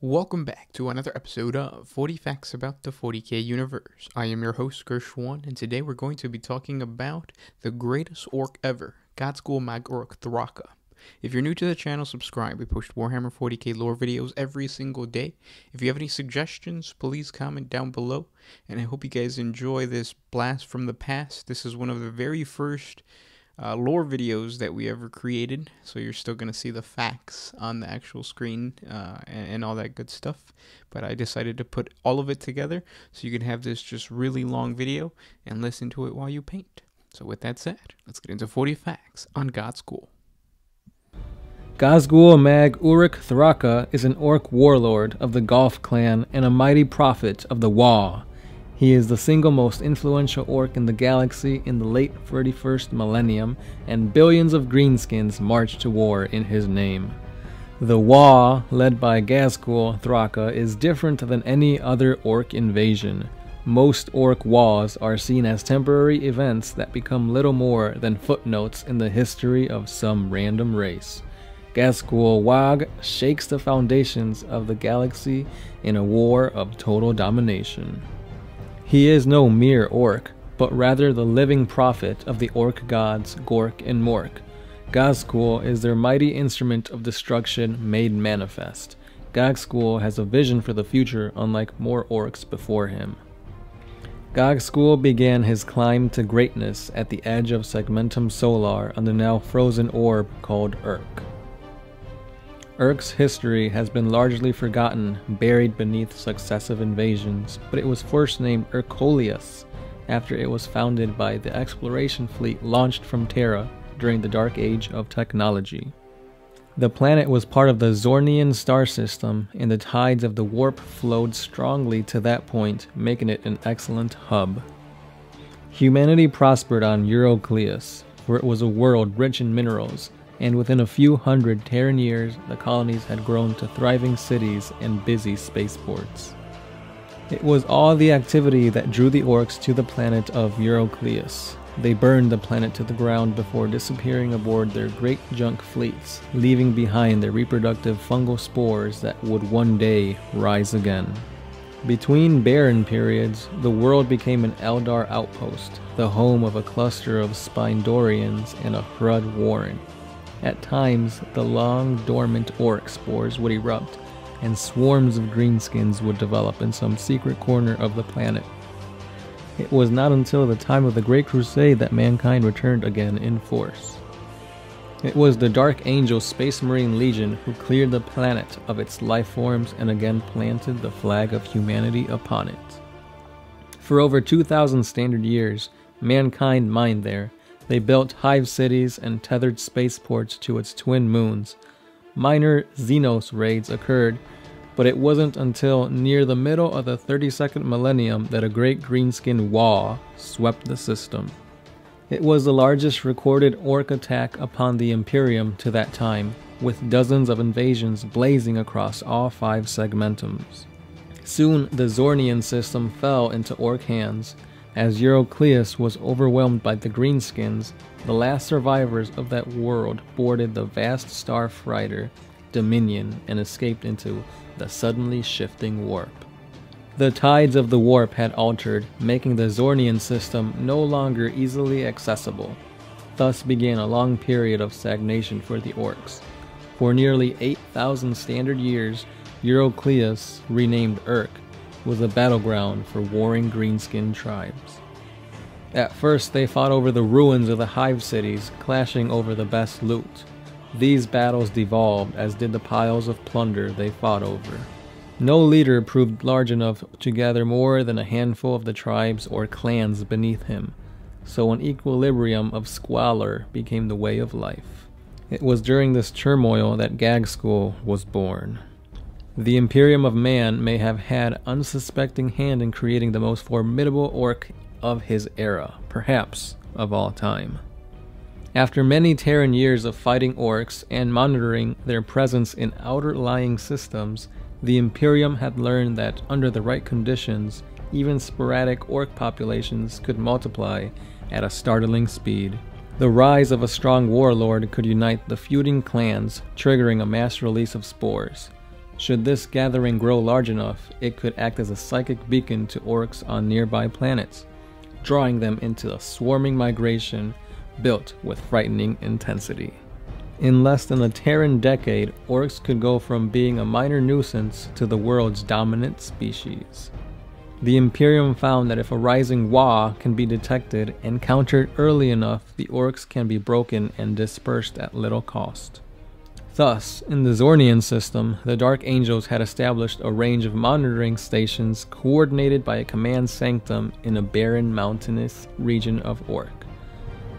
Welcome back to another episode of 40 Facts About the 40k Universe. I am your host, Gershwan, and today we're going to be talking about the greatest orc ever, Ghazghkull Mag Uruk Thraka. If you're new to the channel, subscribe. We post Warhammer 40k lore videos every single day. If you have any suggestions, please comment down below. And I hope you guys enjoy this blast from the past. This is one of the very first uh, lore videos that we ever created. So you're still going to see the facts on the actual screen uh, and, and, all that good stuff. But I decided to put all of it together so you can have this just really long video and listen to it while you paint. So with that said, let's get into 40 facts on Godskull. Ghazghkull Mag Uruk Thraka is an orc warlord of the Goff clan and a mighty prophet of the Waaagh. He is the single most influential orc in the galaxy in the late 31st millennium, and billions of greenskins march to war in his name. The Waaagh, led by Ghazghkull Thraka, is different than any other orc invasion. Most orc wars are seen as temporary events that become little more than footnotes in the history of some random race. Ghazghkull Waaagh shakes the foundations of the galaxy in a war of total domination. He is no mere orc, but rather the living prophet of the orc gods Gork and Mork. Ghazghkull is their mighty instrument of destruction made manifest. Ghazghkull has a vision for the future unlike more orcs before him. Ghazghkull began his climb to greatness at the edge of Segmentum Solar on the now frozen orb called Urk. Urk's history has been largely forgotten, buried beneath successive invasions, but it was first named Urkolius after it was founded by the exploration fleet launched from Terra during the Dark Age of technology. The planet was part of the Zornian star system, and the tides of the warp flowed strongly to that point, making it an excellent hub. Humanity prospered on Eurocleus, for it was a world rich in minerals, and within a few hundred Terran years, the colonies had grown to thriving cities and busy spaceports. It was all the activity that drew the orcs to the planet of Eurocleus. They burned the planet to the ground before disappearing aboard their great junk fleets, leaving behind their reproductive fungal spores that would one day rise again. Between barren periods, the world became an Eldar outpost, the home of a cluster of Spindorians and a Hrud warren. At times, the long dormant orc spores would erupt, and swarms of greenskins would develop in some secret corner of the planet. It was not until the time of the Great Crusade that mankind returned again in force. It was the Dark Angel Space Marine Legion who cleared the planet of its life forms and again planted the flag of humanity upon it. For over 2,000 standard years, mankind mined there, they built hive cities and tethered spaceports to its twin moons. Minor Xenos raids occurred, but it wasn't until near the middle of the 32nd millennium that a great greenskin Waaagh swept the system. It was the largest recorded orc attack upon the Imperium to that time, with dozens of invasions blazing across all five segmentums. Soon, the Zornian system fell into orc hands, as Eurocleus was overwhelmed by the Greenskins, the last survivors of that world boarded the vast star freighter Dominion and escaped into the suddenly shifting warp. The tides of the warp had altered, making the Zornian system no longer easily accessible. Thus began a long period of stagnation for the orcs. For nearly 8,000 standard years, Eurocleus, renamed Urk, was a battleground for warring greenskin tribes. At first, they fought over the ruins of the hive cities, clashing over the best loot. These battles devolved, as did the piles of plunder they fought over. No leader proved large enough to gather more than a handful of the tribes or clans beneath him, so an equilibrium of squalor became the way of life. It was during this turmoil that Ghazghkull was born. The Imperium of Man may have had unsuspecting hand in creating the most formidable orc of his era, perhaps of all time. After many Terran years of fighting orcs and monitoring their presence in outer lying systems, the Imperium had learned that under the right conditions, even sporadic orc populations could multiply at a startling speed. The rise of a strong warlord could unite the feuding clans, triggering a mass release of spores. Should this gathering grow large enough, it could act as a psychic beacon to orcs on nearby planets, drawing them into a swarming migration built with frightening intensity. In less than a Terran decade, orcs could go from being a minor nuisance to the world's dominant species. The Imperium found that if a rising Waaagh can be detected and countered early enough, the orcs can be broken and dispersed at little cost. Thus, in the Zornian system, the Dark Angels had established a range of monitoring stations coordinated by a command sanctum in a barren mountainous region of Urk.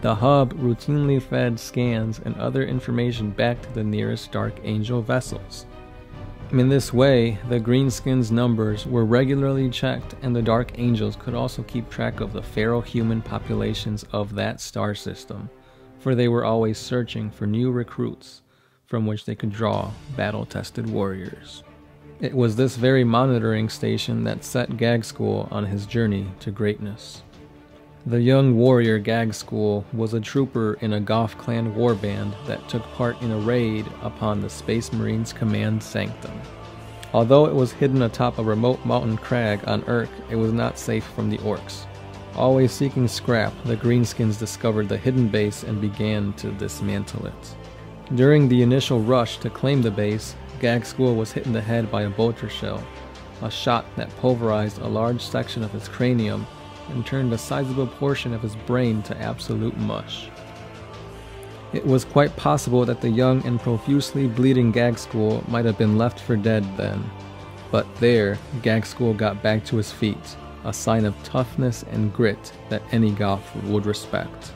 The hub routinely fed scans and other information back to the nearest Dark Angel vessels. In this way, the Greenskins' numbers were regularly checked, and the Dark Angels could also keep track of the feral human populations of that star system, for they were always searching for new recruits from which they could draw battle tested warriors. It was this very monitoring station that set Ghazghkull on his journey to greatness. The young warrior Ghazghkull was a trooper in a Goff clan warband that took part in a raid upon the Space Marines command sanctum. Although it was hidden atop a remote mountain crag on Urk, it was not safe from the orcs. Always seeking scrap, the Greenskins discovered the hidden base and began to dismantle it. During the initial rush to claim the base, Ghazghkull was hit in the head by a bolter shell, a shot that pulverized a large section of his cranium and turned a sizable portion of his brain to absolute mush. It was quite possible that the young and profusely bleeding Ghazghkull might have been left for dead then. But there, Ghazghkull got back to his feet, a sign of toughness and grit that any Goff would respect.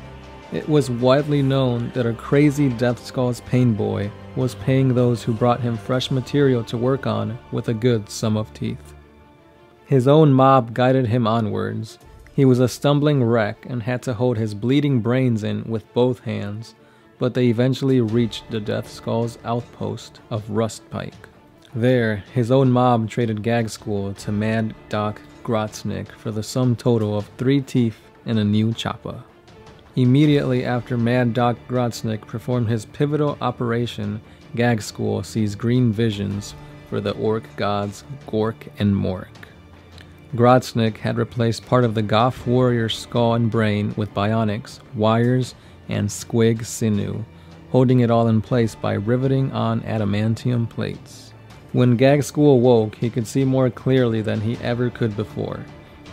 It was widely known that a crazy Death Skull's pain boy was paying those who brought him fresh material to work on with a good sum of teeth. His own mob guided him onwards. He was a stumbling wreck and had to hold his bleeding brains in with both hands, but they eventually reached the Death Skull's outpost of Rustpike. There, his own mob traded Ghazghkull to Mad Doc Grotznik for the sum total of three teeth and a new choppa. Immediately after Mad Doc Grotznik performed his pivotal operation, Ghazghkull sees green visions for the orc gods Gork and Mork. Grotznik had replaced part of the Goff warrior's skull and brain with bionics, wires, and squig sinew, holding it all in place by riveting on adamantium plates. When Ghazghkull awoke, he could see more clearly than he ever could before.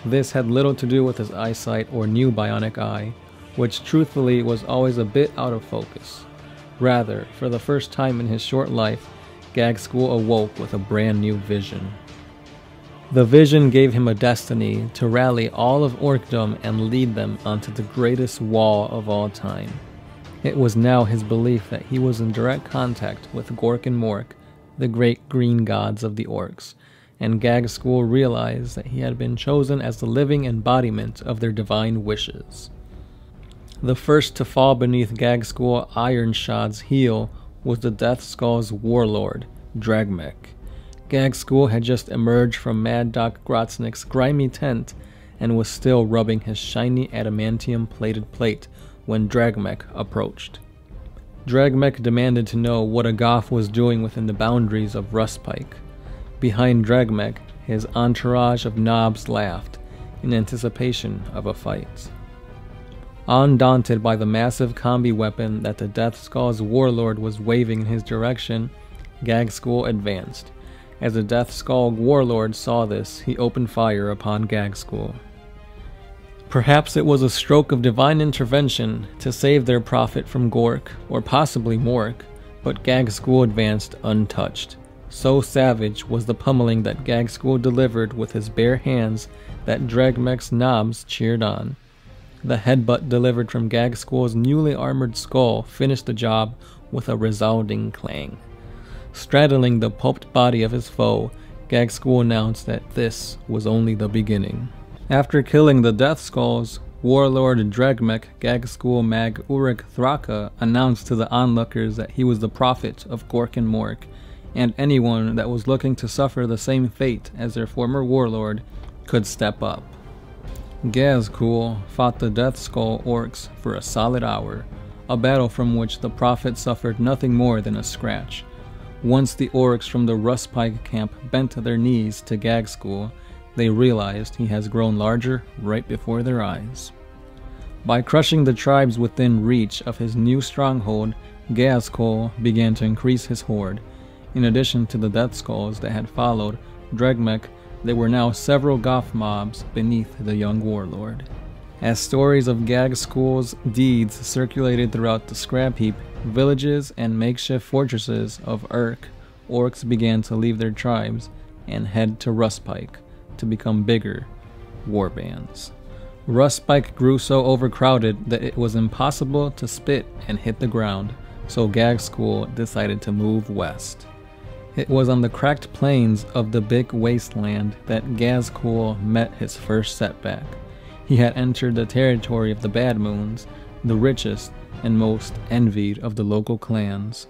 This had little to do with his eyesight or new bionic eye, which truthfully was always a bit out of focus. Rather, for the first time in his short life, Ghazghkull awoke with a brand new vision. The vision gave him a destiny to rally all of Orkdom and lead them onto the greatest wall of all time. It was now his belief that he was in direct contact with Gork and Mork, the great green gods of the orcs, and Ghazghkull realized that he had been chosen as the living embodiment of their divine wishes. The first to fall beneath Ghazghkull Ironshad's heel was the Death Skull's warlord, Dregmek. Ghazghkull had just emerged from Mad Doc Grotznik's grimy tent and was still rubbing his shiny adamantium plated plate when Dregmek approached. Dregmek demanded to know what a Goff was doing within the boundaries of Rustpike. Behind Dregmek, his entourage of knobs laughed in anticipation of a fight. Undaunted by the massive combi weapon that the Death Skull's warlord was waving in his direction, Ghazghkull advanced. As the Death Skull warlord saw this, he opened fire upon Ghazghkull. Perhaps it was a stroke of divine intervention to save their prophet from Gork, or possibly Mork, but Ghazghkull advanced untouched. So savage was the pummeling that Ghazghkull delivered with his bare hands that Dregmek's knobs cheered on. The headbutt delivered from Gag Ghazghkull's newly armored skull finished the job with a resounding clang. Straddling the pulped body of his foe, Gag Ghazghkull announced that this was only the beginning. After killing the Death Skulls, Warlord Dregmek Ghazghkull Mag Uruk Thraka announced to the onlookers that he was the prophet of Gork and Mork, and anyone that was looking to suffer the same fate as their former warlord could step up. Ghazghkull fought the Death Skull orcs for a solid hour, a battle from which the Prophet suffered nothing more than a scratch. Once the orcs from the Rustpike camp bent their knees to Ghazghkull, they realized he has grown larger right before their eyes. By crushing the tribes within reach of his new stronghold, Ghazghkull began to increase his horde. In addition to the death skulls that had followed Dregmek, there were now several goff mobs beneath the young warlord. As stories of Ghazghkull's deeds circulated throughout the scrap heap, villages, and makeshift fortresses of Urk, orcs began to leave their tribes and head to Rustpike to become bigger war bands. Rustpike grew so overcrowded that it was impossible to spit and hit the ground, so Ghazghkull decided to move west. It was on the cracked plains of the Big Wasteland that Ghazghkull met his first setback. He had entered the territory of the Bad Moons, the richest and most envied of the local clans.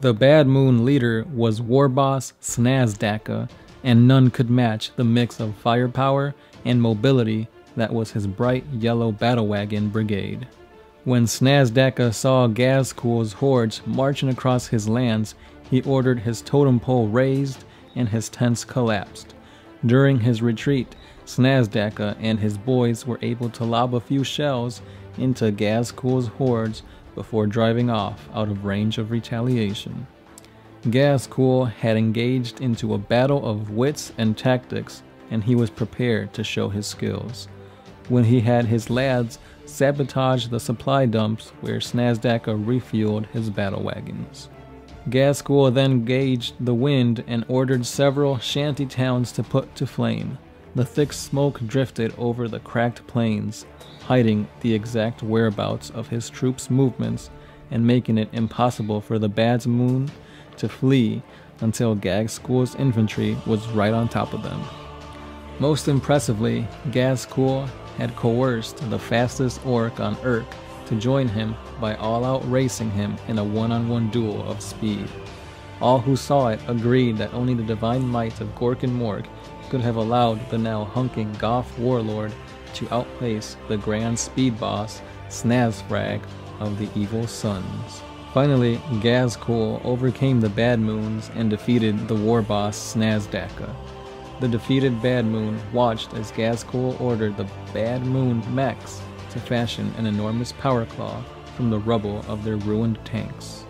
The Bad Moon leader was war boss Snazdaka, and none could match the mix of firepower and mobility that was his bright yellow battle wagon brigade. When Snazdaka saw Ghazghkull's hordes marching across his lands, he ordered his totem pole raised and his tents collapsed. During his retreat, Snazdaka and his boys were able to lob a few shells into Ghazghkull's hordes before driving off out of range of retaliation. Ghazghkull had engaged into a battle of wits and tactics, and he was prepared to show his skills. When he had his lads sabotage the supply dumps where Snazdaka refueled his battle wagons. Ghazghkull then gauged the wind and ordered several shanty towns to put to flame. The thick smoke drifted over the cracked plains, hiding the exact whereabouts of his troops' movements and making it impossible for the Bad Moon to flee until Ghazghkull's infantry was right on top of them. Most impressively, Ghazghkull had coerced the fastest orc on Urk to join him by all out racing him in a one on one duel of speed. All who saw it agreed that only the divine might of Gork and Mork could have allowed the now hunking Goff warlord to outpace the grand speed boss Snazfrag of the Evil Sunz. Finally, Ghazghkull overcame the Bad Moons and defeated the war boss Snazdaka. The defeated Bad Moon watched as Ghazghkull ordered the Bad Moon mechs to fashion an enormous power claw from the rubble of their ruined tanks.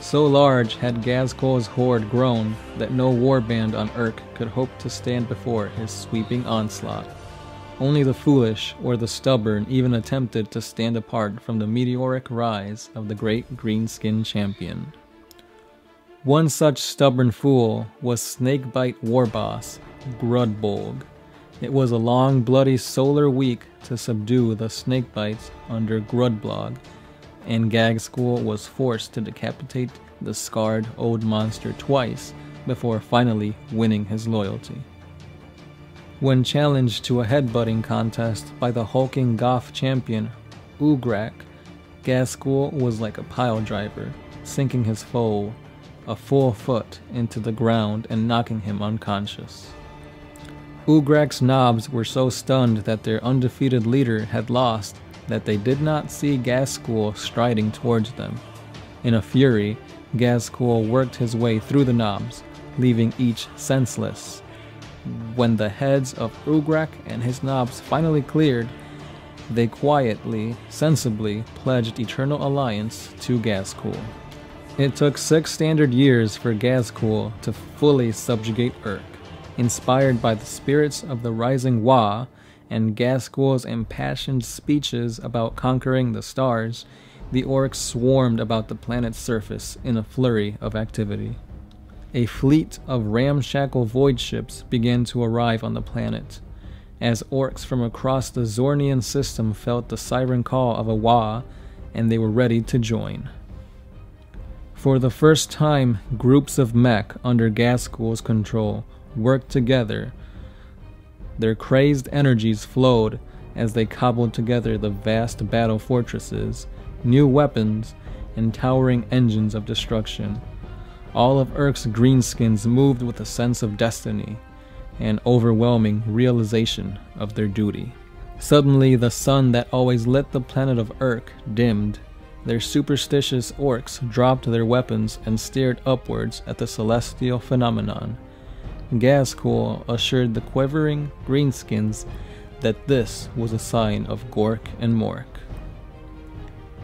So large had Ghazghkull's horde grown that no warband on Urk could hope to stand before his sweeping onslaught. Only the foolish or the stubborn even attempted to stand apart from the meteoric rise of the great green-skinned champion. One such stubborn fool was Snakebite Warboss, Grudbolg. It was a long, bloody solar week to subdue the snakebites under Grudbolg, and Ghazghkull was forced to decapitate the scarred old monster twice before finally winning his loyalty. When challenged to a headbutting contest by the hulking Goff champion, Ugrak, Ghazghkull was like a pile driver, sinking his foe a full foot into the ground and knocking him unconscious. Ugrak's knobs were so stunned that their undefeated leader had lost that they did not see Ghazghkull striding towards them. In a fury, Ghazghkull worked his way through the knobs, leaving each senseless. When the heads of Ugrak and his knobs finally cleared, they quietly, sensibly pledged eternal alliance to Ghazghkull. It took six standard years for Ghazghkull to fully subjugate Urk. Inspired by the spirits of the rising Waaagh and Ghazghkull's impassioned speeches about conquering the stars, the orcs swarmed about the planet's surface in a flurry of activity. A fleet of ramshackle void ships began to arrive on the planet. As orcs from across the Zornian system felt the siren call of a Waaagh, and they were ready to join. For the first time, groups of mech under Ghazghkull's control worked together. Their crazed energies flowed as they cobbled together the vast battle fortresses, new weapons, and towering engines of destruction. All of Urk's greenskins moved with a sense of destiny and overwhelming realization of their duty. Suddenly, the sun that always lit the planet of Urk dimmed, their superstitious orcs dropped their weapons and stared upwards at the celestial phenomenon. Ghazghkull assured the quivering greenskins that this was a sign of Gork and Mork.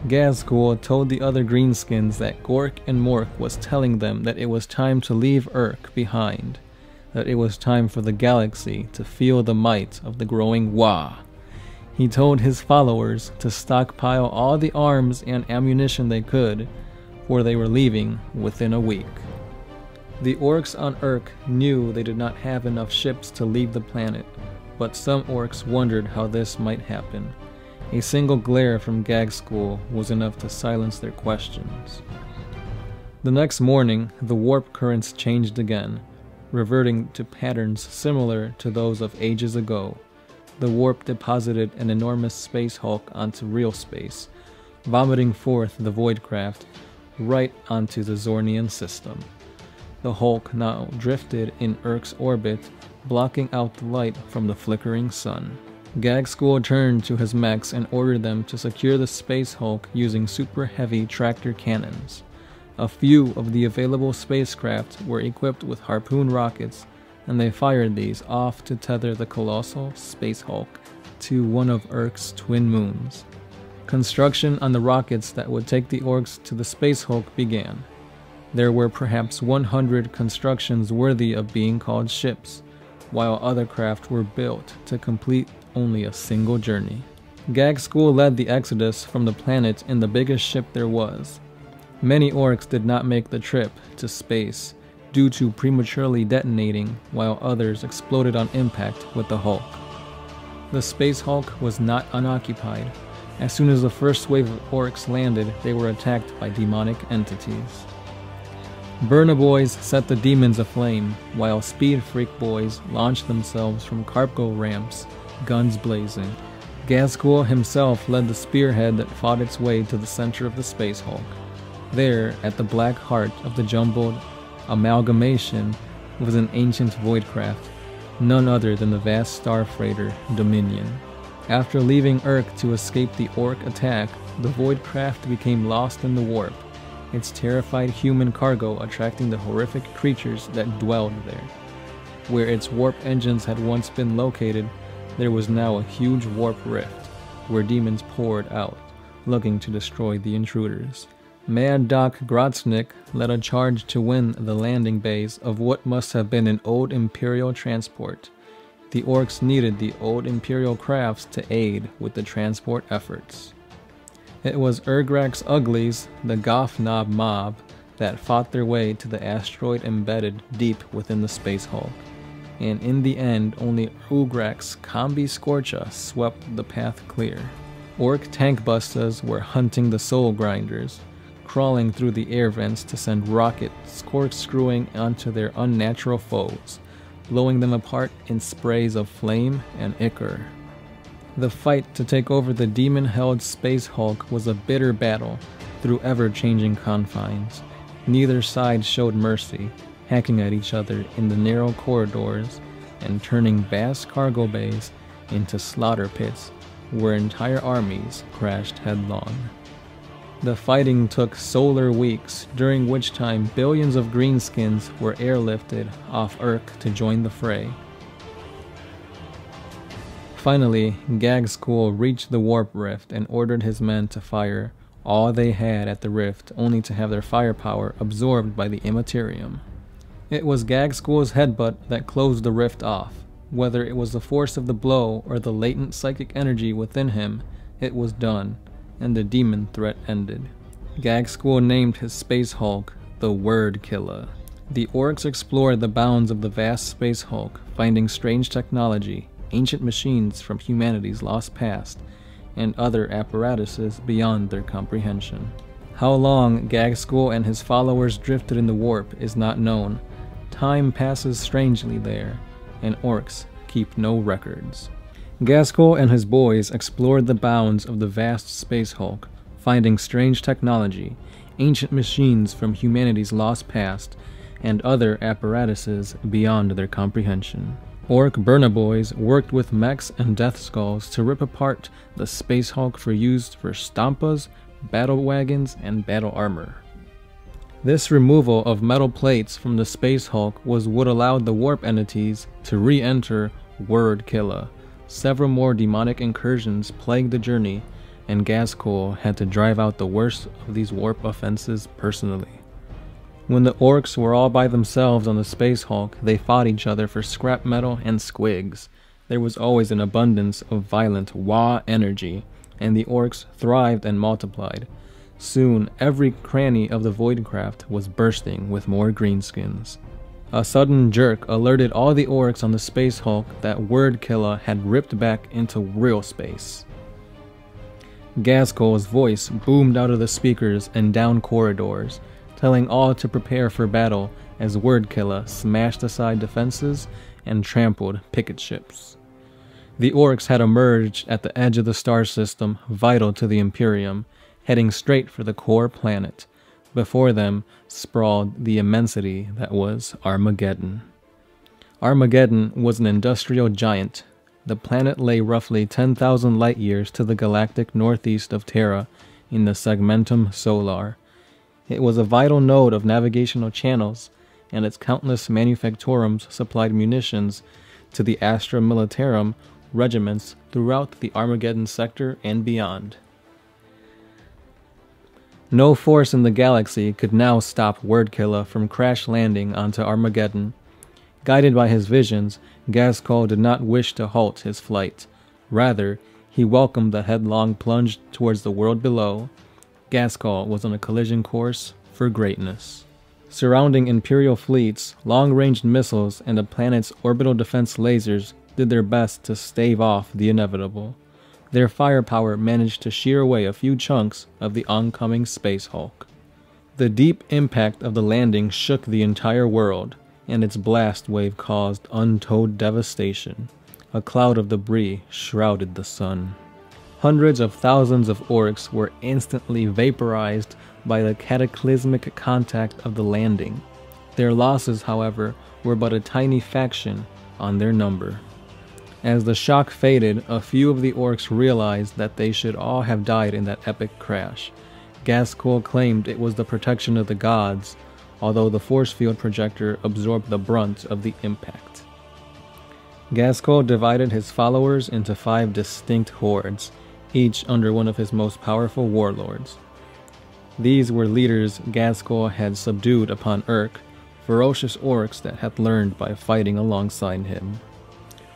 Ghazghkull told the other greenskins that Gork and Mork was telling them that it was time to leave Urk behind, that it was time for the galaxy to feel the might of the growing Waaagh. He told his followers to stockpile all the arms and ammunition they could, for they were leaving within a week. The orcs on Urk knew they did not have enough ships to leave the planet, but some orcs wondered how this might happen. A single glare from Ghazghkull was enough to silence their questions. The next morning, the warp currents changed again, reverting to patterns similar to those of ages ago. The warp deposited an enormous space hulk onto real space, vomiting forth the Voidcraft right onto the Zornian system. The Hulk now drifted in Urk's orbit, blocking out the light from the flickering sun. Ghazghkull turned to his mechs and ordered them to secure the Space Hulk using super heavy tractor cannons. A few of the available spacecraft were equipped with harpoon rockets, and they fired these off to tether the colossal Space Hulk to one of Urk's twin moons. Construction on the rockets that would take the orcs to the Space Hulk began. There were perhaps 100 constructions worthy of being called ships, while other craft were built to complete only a single journey. Ghazghkull led the exodus from the planet in the biggest ship there was. Many orcs did not make the trip to space due to prematurely detonating, while others exploded on impact with the Hulk. The Space Hulk was not unoccupied. As soon as the first wave of orcs landed, they were attacked by demonic entities. Burna Boys set the demons aflame, while Speed Freak Boys launched themselves from cargo ramps, guns blazing. Ghazghkull himself led the spearhead that fought its way to the center of the Space Hulk. There, at the black heart of the jumbled amalgamation, was an ancient voidcraft, none other than the vast star freighter Dominion. After leaving Urk to escape the Orc attack, the voidcraft became lost in the warp its terrified human cargo attracting the horrific creatures that dwelled there. Where its warp engines had once been located, there was now a huge warp rift, where demons poured out, looking to destroy the intruders. Mad Doc Grotznik led a charge to win the landing bays of what must have been an old Imperial transport. The orcs needed the old Imperial crafts to aid with the transport efforts. It was Ugrak's Uglies, the Goff Knob mob, that fought their way to the asteroid embedded deep within the Space Hulk. And in the end, only Ugrak's Combi Scorcha swept the path clear. Orc tank bustas were hunting the soul grinders, crawling through the air vents to send rockets corkscrewing onto their unnatural foes, blowing them apart in sprays of flame and ichor. The fight to take over the demon held Space Hulk was a bitter battle through ever changing confines. Neither side showed mercy, hacking at each other in the narrow corridors and turning vast cargo bays into slaughter pits where entire armies crashed headlong. The fighting took solar weeks, during which time billions of greenskins were airlifted off Urk to join the fray. Finally, Ghazghkull reached the warp rift and ordered his men to fire all they had at the rift, only to have their firepower absorbed by the Immaterium. It was Ghazghkull's headbutt that closed the rift off. Whether it was the force of the blow or the latent psychic energy within him, it was done, and the demon threat ended. Ghazghkull named his Space Hulk the Wyrdkilla. The orcs explored the bounds of the vast Space Hulk, finding strange technology, ancient machines from humanity's lost past, and other apparatuses beyond their comprehension. How long Ghazghkull and his followers drifted in the warp is not known. Time passes strangely there, and orcs keep no records. Ghazghkull and his boys explored the bounds of the vast space hulk, finding strange technology, ancient machines from humanity's lost past, and other apparatuses beyond their comprehension. Orc Burna Boys worked with mechs and death skulls to rip apart the Space Hulk for use for stompas, battle wagons, and battle armor. This removal of metal plates from the Space Hulk was what allowed the warp entities to re enter Wyrdkilla. Several more demonic incursions plagued the journey, and Ghazghkull had to drive out the worst of these warp offenses personally. When the orcs were all by themselves on the Space Hulk, they fought each other for scrap metal and squigs. There was always an abundance of violent Waaagh energy, and the orcs thrived and multiplied. Soon, every cranny of the Voidcraft was bursting with more greenskins. A sudden jerk alerted all the orcs on the Space Hulk that Wyrdkilla had ripped back into real space. Ghazghkull's voice boomed out of the speakers and down corridors, telling all to prepare for battle as Wyrdkilla smashed aside defenses and trampled picket ships. The orcs had emerged at the edge of the star system vital to the Imperium, heading straight for the core planet. Before them sprawled the immensity that was Armageddon. Armageddon was an industrial giant. The planet lay roughly 10,000 light years to the galactic northeast of Terra in the Segmentum Solar. It was a vital node of navigational channels, and its countless manufactorums supplied munitions to the Astra Militarum regiments throughout the Armageddon sector and beyond. No force in the galaxy could now stop Wyrdkilla from crash landing onto Armageddon. Guided by his visions, Ghazghkull did not wish to halt his flight. Rather, he welcomed the headlong plunge towards the world below, Ghazghkull was on a collision course for greatness. Surrounding Imperial fleets, long range missiles, and the planet's orbital defense lasers did their best to stave off the inevitable. Their firepower managed to shear away a few chunks of the oncoming Space Hulk. The deep impact of the landing shook the entire world, and its blast wave caused untold devastation. A cloud of debris shrouded the sun. Hundreds of thousands of orcs were instantly vaporized by the cataclysmic contact of the landing. Their losses, however, were but a tiny fraction on their number. As the shock faded, a few of the orcs realized that they should all have died in that epic crash. Ghazghkull claimed it was the protection of the gods, although the force field projector absorbed the brunt of the impact. Ghazghkull divided his followers into five distinct hordes, each under one of his most powerful warlords. These were leaders Ghazghkull had subdued upon Urk, ferocious orcs that had learned by fighting alongside him.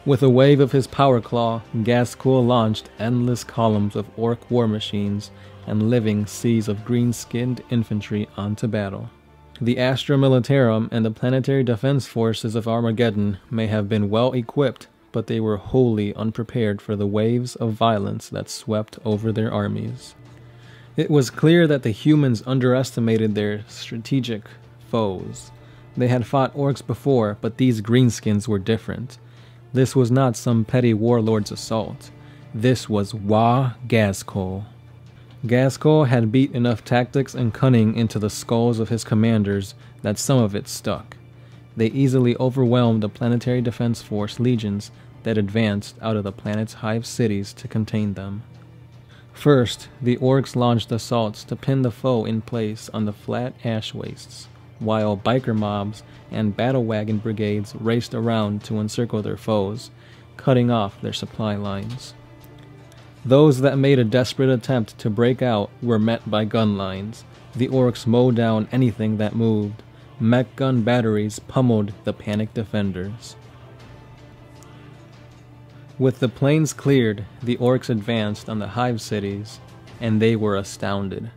With a wave of his power claw, Ghazghkull launched endless columns of orc war machines and living seas of green-skinned infantry onto battle. The Astra Militarum and the planetary defense forces of Armageddon may have been well equipped but they were wholly unprepared for the waves of violence that swept over their armies. It was clear that the humans underestimated their strategic foes. They had fought orcs before, but these greenskins were different. This was not some petty warlord's assault. This was Waaagh Ghazghkull. Ghazghkull had beat enough tactics and cunning into the skulls of his commanders that some of it stuck they easily overwhelmed the Planetary Defense Force legions that advanced out of the planet's hive cities to contain them. First, the orcs launched assaults to pin the foe in place on the flat ash wastes, while biker mobs and battle wagon brigades raced around to encircle their foes, cutting off their supply lines. Those that made a desperate attempt to break out were met by gun lines. The orcs mowed down anything that moved, mech gun batteries pummeled the panicked defenders. With the plains cleared, the orcs advanced on the hive cities, and they were astounded.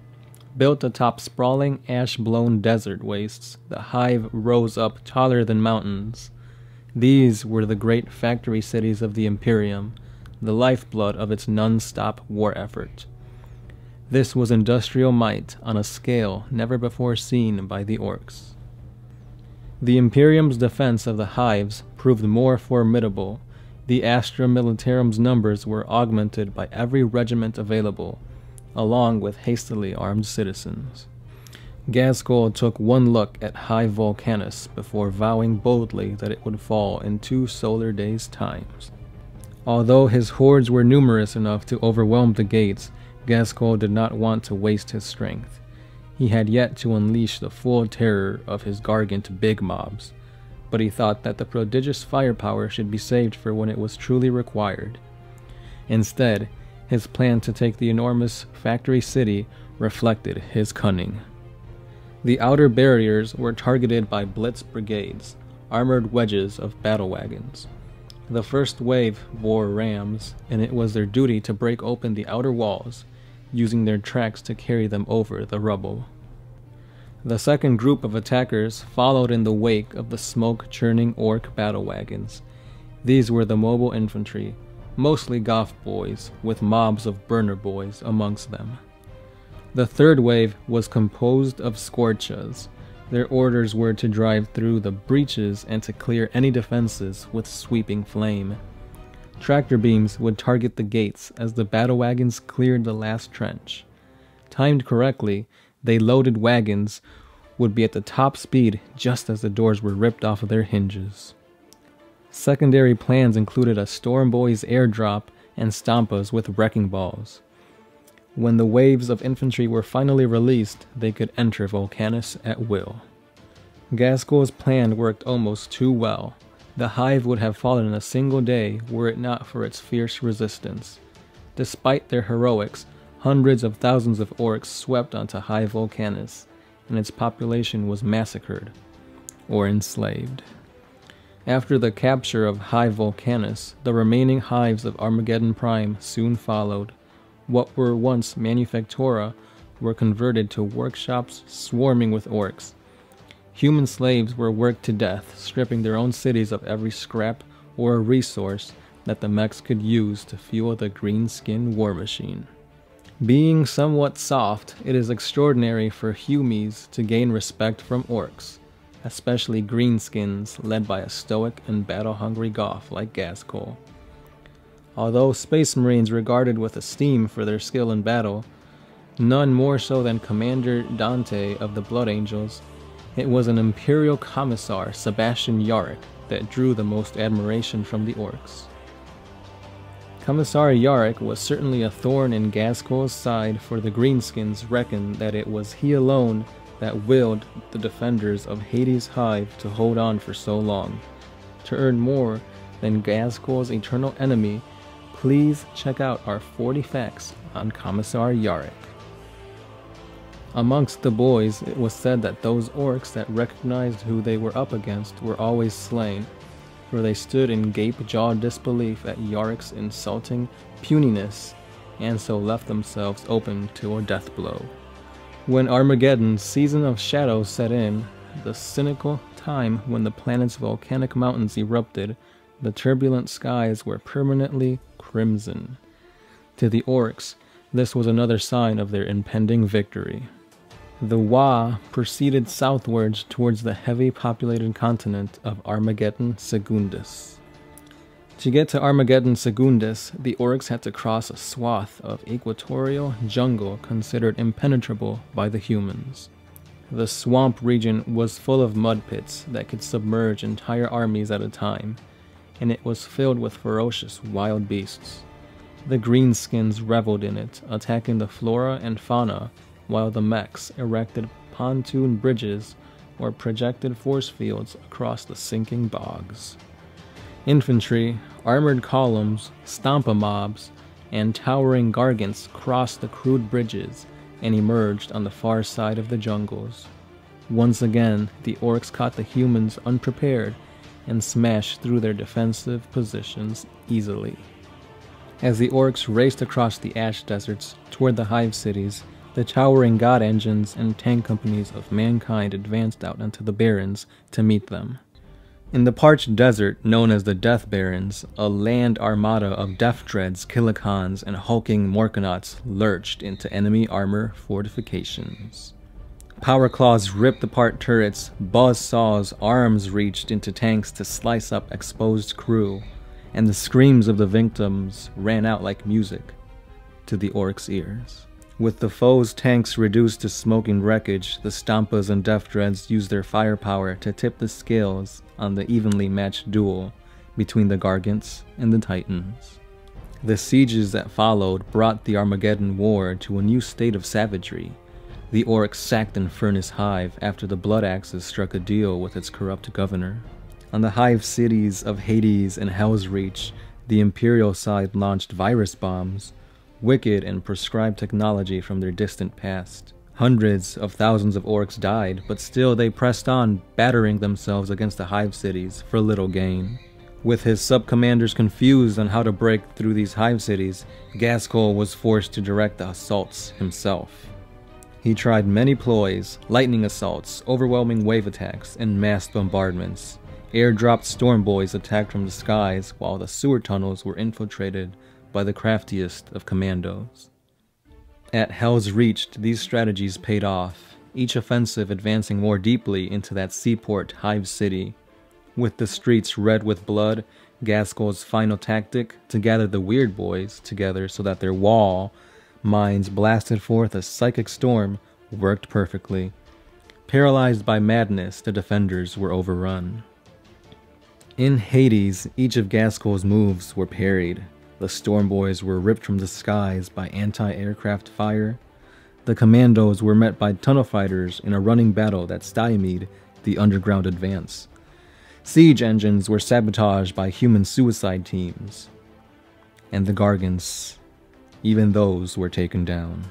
Built atop sprawling, ash blown desert wastes, the hive rose up taller than mountains. These were the great factory cities of the Imperium, the lifeblood of its non stop war effort. This was industrial might on a scale never before seen by the orcs. The Imperium's defense of the hives proved more formidable. The Astra Militarum's numbers were augmented by every regiment available, along with hastily armed citizens. Ghazghkull took one look at High Volcanus before vowing boldly that it would fall in two solar days' times. Although his hordes were numerous enough to overwhelm the gates, Ghazghkull did not want to waste his strength. He had yet to unleash the full terror of his Gargant big mobs, but he thought that the prodigious firepower should be saved for when it was truly required. Instead, his plan to take the enormous factory city reflected his cunning. The outer barriers were targeted by blitz brigades, armored wedges of battle wagons. The first wave bore rams, and it was their duty to break open the outer walls, using their tracks to carry them over the rubble. The second group of attackers followed in the wake of the smoke churning orc battle wagons. These were the mobile infantry, mostly goff boys, with mobs of Burna Boys amongst them. The third wave was composed of scorchas. Their orders were to drive through the breaches and to clear any defenses with sweeping flame. Tractor beams would target the gates as the battle wagons cleared the last trench. Timed correctly, they loaded wagons would be at the top speed just as the doors were ripped off of their hinges. Secondary plans included a Storm Boys airdrop and Stompas with wrecking balls. When the waves of infantry were finally released, they could enter Volcanus at will. Ghazghkull's plan worked almost too well. The hive would have fallen in a single day were it not for its fierce resistance. Despite their heroics, hundreds of thousands of orcs swept onto High Volcanus, and its population was massacred or enslaved. After the capture of High Volcanus, the remaining hives of Armageddon Prime soon followed. What were once manufactura were converted to workshops swarming with orcs. Human slaves were worked to death, stripping their own cities of every scrap or resource that the mechs could use to fuel the green skin war machine. Being somewhat soft, it is extraordinary for Humies to gain respect from orcs especially greenskins led by a stoic and battle-hungry Goff like Ghazghkull. Although Space Marines regarded with esteem for their skill in battle, none more so than Commander Dante of the Blood Angels, it was an Imperial Commissar, Sebastian Yarrick, that drew the most admiration from the orcs. Commissar Yarrick was certainly a thorn in Ghazghkull's side, for the Greenskins reckoned that it was he alone that willed the defenders of Hades' hive to hold on for so long. To earn more than Ghazghkull's eternal enemy, please check out our 40 facts on Commissar Yarrick. Amongst the boys, it was said that those orcs that recognized who they were up against were always slain, for they stood in gape-jawed disbelief at Yarrick's insulting puniness, and so left themselves open to a death blow. When Armageddon's season of shadows set in, the cynical time when the planet's volcanic mountains erupted, the turbulent skies were permanently crimson. To the orcs, this was another sign of their impending victory. The Waaagh proceeded southwards towards the heavy populated continent of Armageddon Secundus. To get to Armageddon Secundus, the orcs had to cross a swath of equatorial jungle considered impenetrable by the humans. The swamp region was full of mud pits that could submerge entire armies at a time, and it was filled with ferocious wild beasts. The greenskins reveled in it, attacking the flora and fauna, while the mechs erected pontoon bridges or projected force fields across the sinking bogs. Infantry, armored columns, stompa mobs, and towering gargants crossed the crude bridges and emerged on the far side of the jungles. Once again, the orcs caught the humans unprepared and smashed through their defensive positions easily. As the orcs raced across the ash deserts toward the hive cities, the towering god engines and tank companies of mankind advanced out into the barrens to meet them. In the parched desert known as the Death Barrens, a land armada of Death Dreads, Killa Kans, and hulking Morkanauts lurched into enemy armor fortifications. Power claws ripped apart turrets, buzz saws arms reached into tanks to slice up exposed crew, and the screams of the victims ran out like music to the orcs' ears. With the foe's tanks reduced to smoking wreckage, the Stompas and Death Dreads used their firepower to tip the scales on the evenly matched duel between the Gargants and the Titans. The sieges that followed brought the Armageddon War to a new state of savagery. The Orcs sacked Infernus Hive after the Blood Axes struck a deal with its corrupt governor. On the hive cities of Hades and Hell's Reach, the Imperial side launched virus bombs, wicked and prescribed technology from their distant past. Hundreds of thousands of orcs died, but still they pressed on, battering themselves against the hive cities for little gain. With his sub-commanders confused on how to break through these hive cities, Ghazghkull was forced to direct the assaults himself. He tried many ploys, lightning assaults, overwhelming wave attacks, and mass bombardments, Airdropped storm boys attacked from the skies while the sewer tunnels were infiltrated by the craftiest of commandos. At Helsreach, these strategies paid off, each offensive advancing more deeply into that seaport hive city. With the streets red with blood, Ghazghkull's final tactic to gather the Weird Boys together so that their wall minds blasted forth a psychic storm worked perfectly. Paralyzed by madness, the defenders were overrun. In Hades, each of Ghazghkull's moves were parried. The Storm Boys were ripped from the skies by anti-aircraft fire. The Commandos were met by tunnel fighters in a running battle that stymied the underground advance. Siege engines were sabotaged by human suicide teams. And the Gargants, even those were taken down.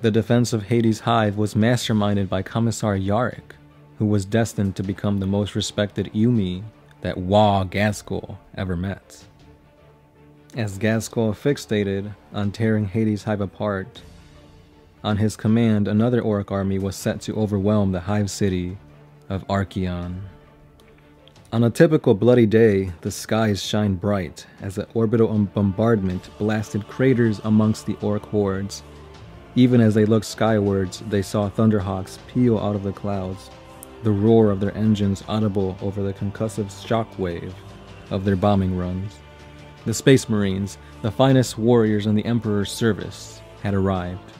The defense of Hades' hive was masterminded by Commissar Yarrick, who was destined to become the most respected humie that Waaagh Ghazghkull ever met. As Ghazghkull fixated on tearing Hades' hive apart, on his command another Orc army was set to overwhelm the hive city of Acheron. On a typical bloody day, the skies shine bright as an orbital um, bombardment blasted craters amongst the Orc hordes. Even as they looked skywards, they saw Thunderhawks peel out of the clouds the roar of their engines audible over the concussive shockwave of their bombing runs. The Space Marines, the finest warriors in the Emperor's service, had arrived.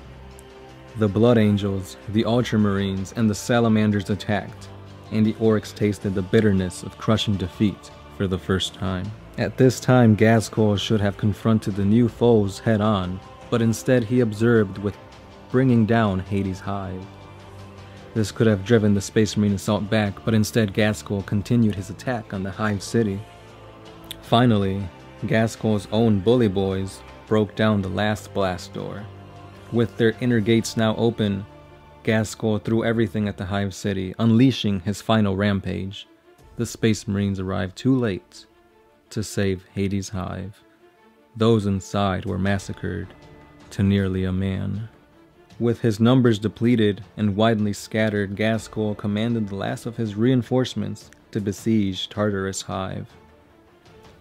The Blood Angels, the Ultramarines, and the Salamanders attacked, and the Orcs tasted the bitterness of crushing defeat for the first time. At this time, Ghazghkull should have confronted the new foes head on, but instead he observed with bringing down Hades' hive. This could have driven the Space Marine assault back, but instead Ghazghkull continued his attack on the Hive City. Finally, Ghazghkull's own bully boys broke down the last blast door. With their inner gates now open, Ghazghkull threw everything at the Hive City, unleashing his final rampage. The Space Marines arrived too late to save Hades' Hive. Those inside were massacred to nearly a man. With his numbers depleted and widely scattered, Ghazghkull commanded the last of his reinforcements to besiege Tartarus Hive.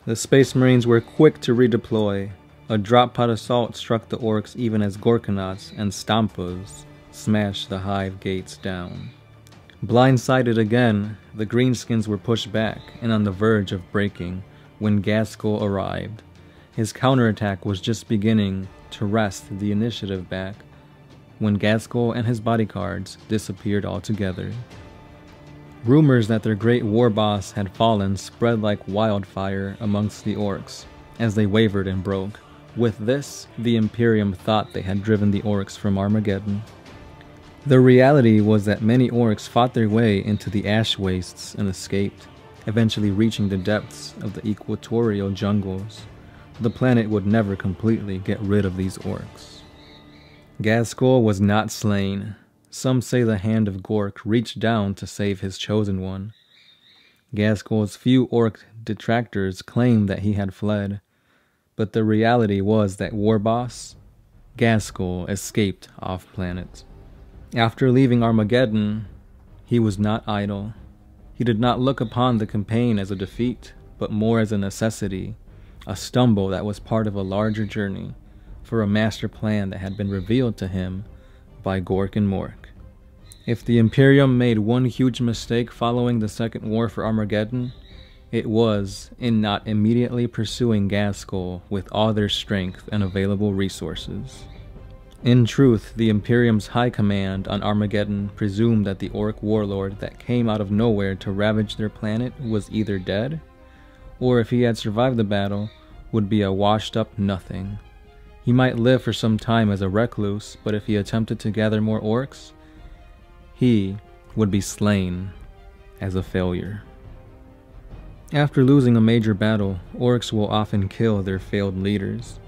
The Space Marines were quick to redeploy. A drop pod assault struck the orcs even as Gorkanauts and Stompas smashed the hive gates down. Blindsided again, the Greenskins were pushed back and on the verge of breaking when Ghazghkull arrived. His counterattack was just beginning to wrest the initiative back when Ghazghkull and his bodyguards disappeared altogether. Rumors that their great war boss had fallen spread like wildfire amongst the orcs as they wavered and broke. With this, the Imperium thought they had driven the orcs from Armageddon. The reality was that many orcs fought their way into the ash wastes and escaped, eventually reaching the depths of the equatorial jungles. The planet would never completely get rid of these orcs. Ghazghkull was not slain. Some say the hand of Gork reached down to save his chosen one. Ghazghkull's few orc detractors claimed that he had fled, but the reality was that Warboss, Ghazghkull, escaped off planet. After leaving Armageddon, he was not idle. He did not look upon the campaign as a defeat, but more as a necessity, a stumble that was part of a larger journey for a master plan that had been revealed to him by Gork and Mork. If the Imperium made one huge mistake following the Second War for Armageddon, it was in not immediately pursuing Ghazghkull with all their strength and available resources. In truth, the Imperium's high command on Armageddon presumed that the Orc warlord that came out of nowhere to ravage their planet was either dead, or if he had survived the battle, would be a washed up nothing. He might live for some time as a recluse, but if he attempted to gather more orcs, he would be slain as a failure. After losing a major battle, orcs will often kill their failed leaders.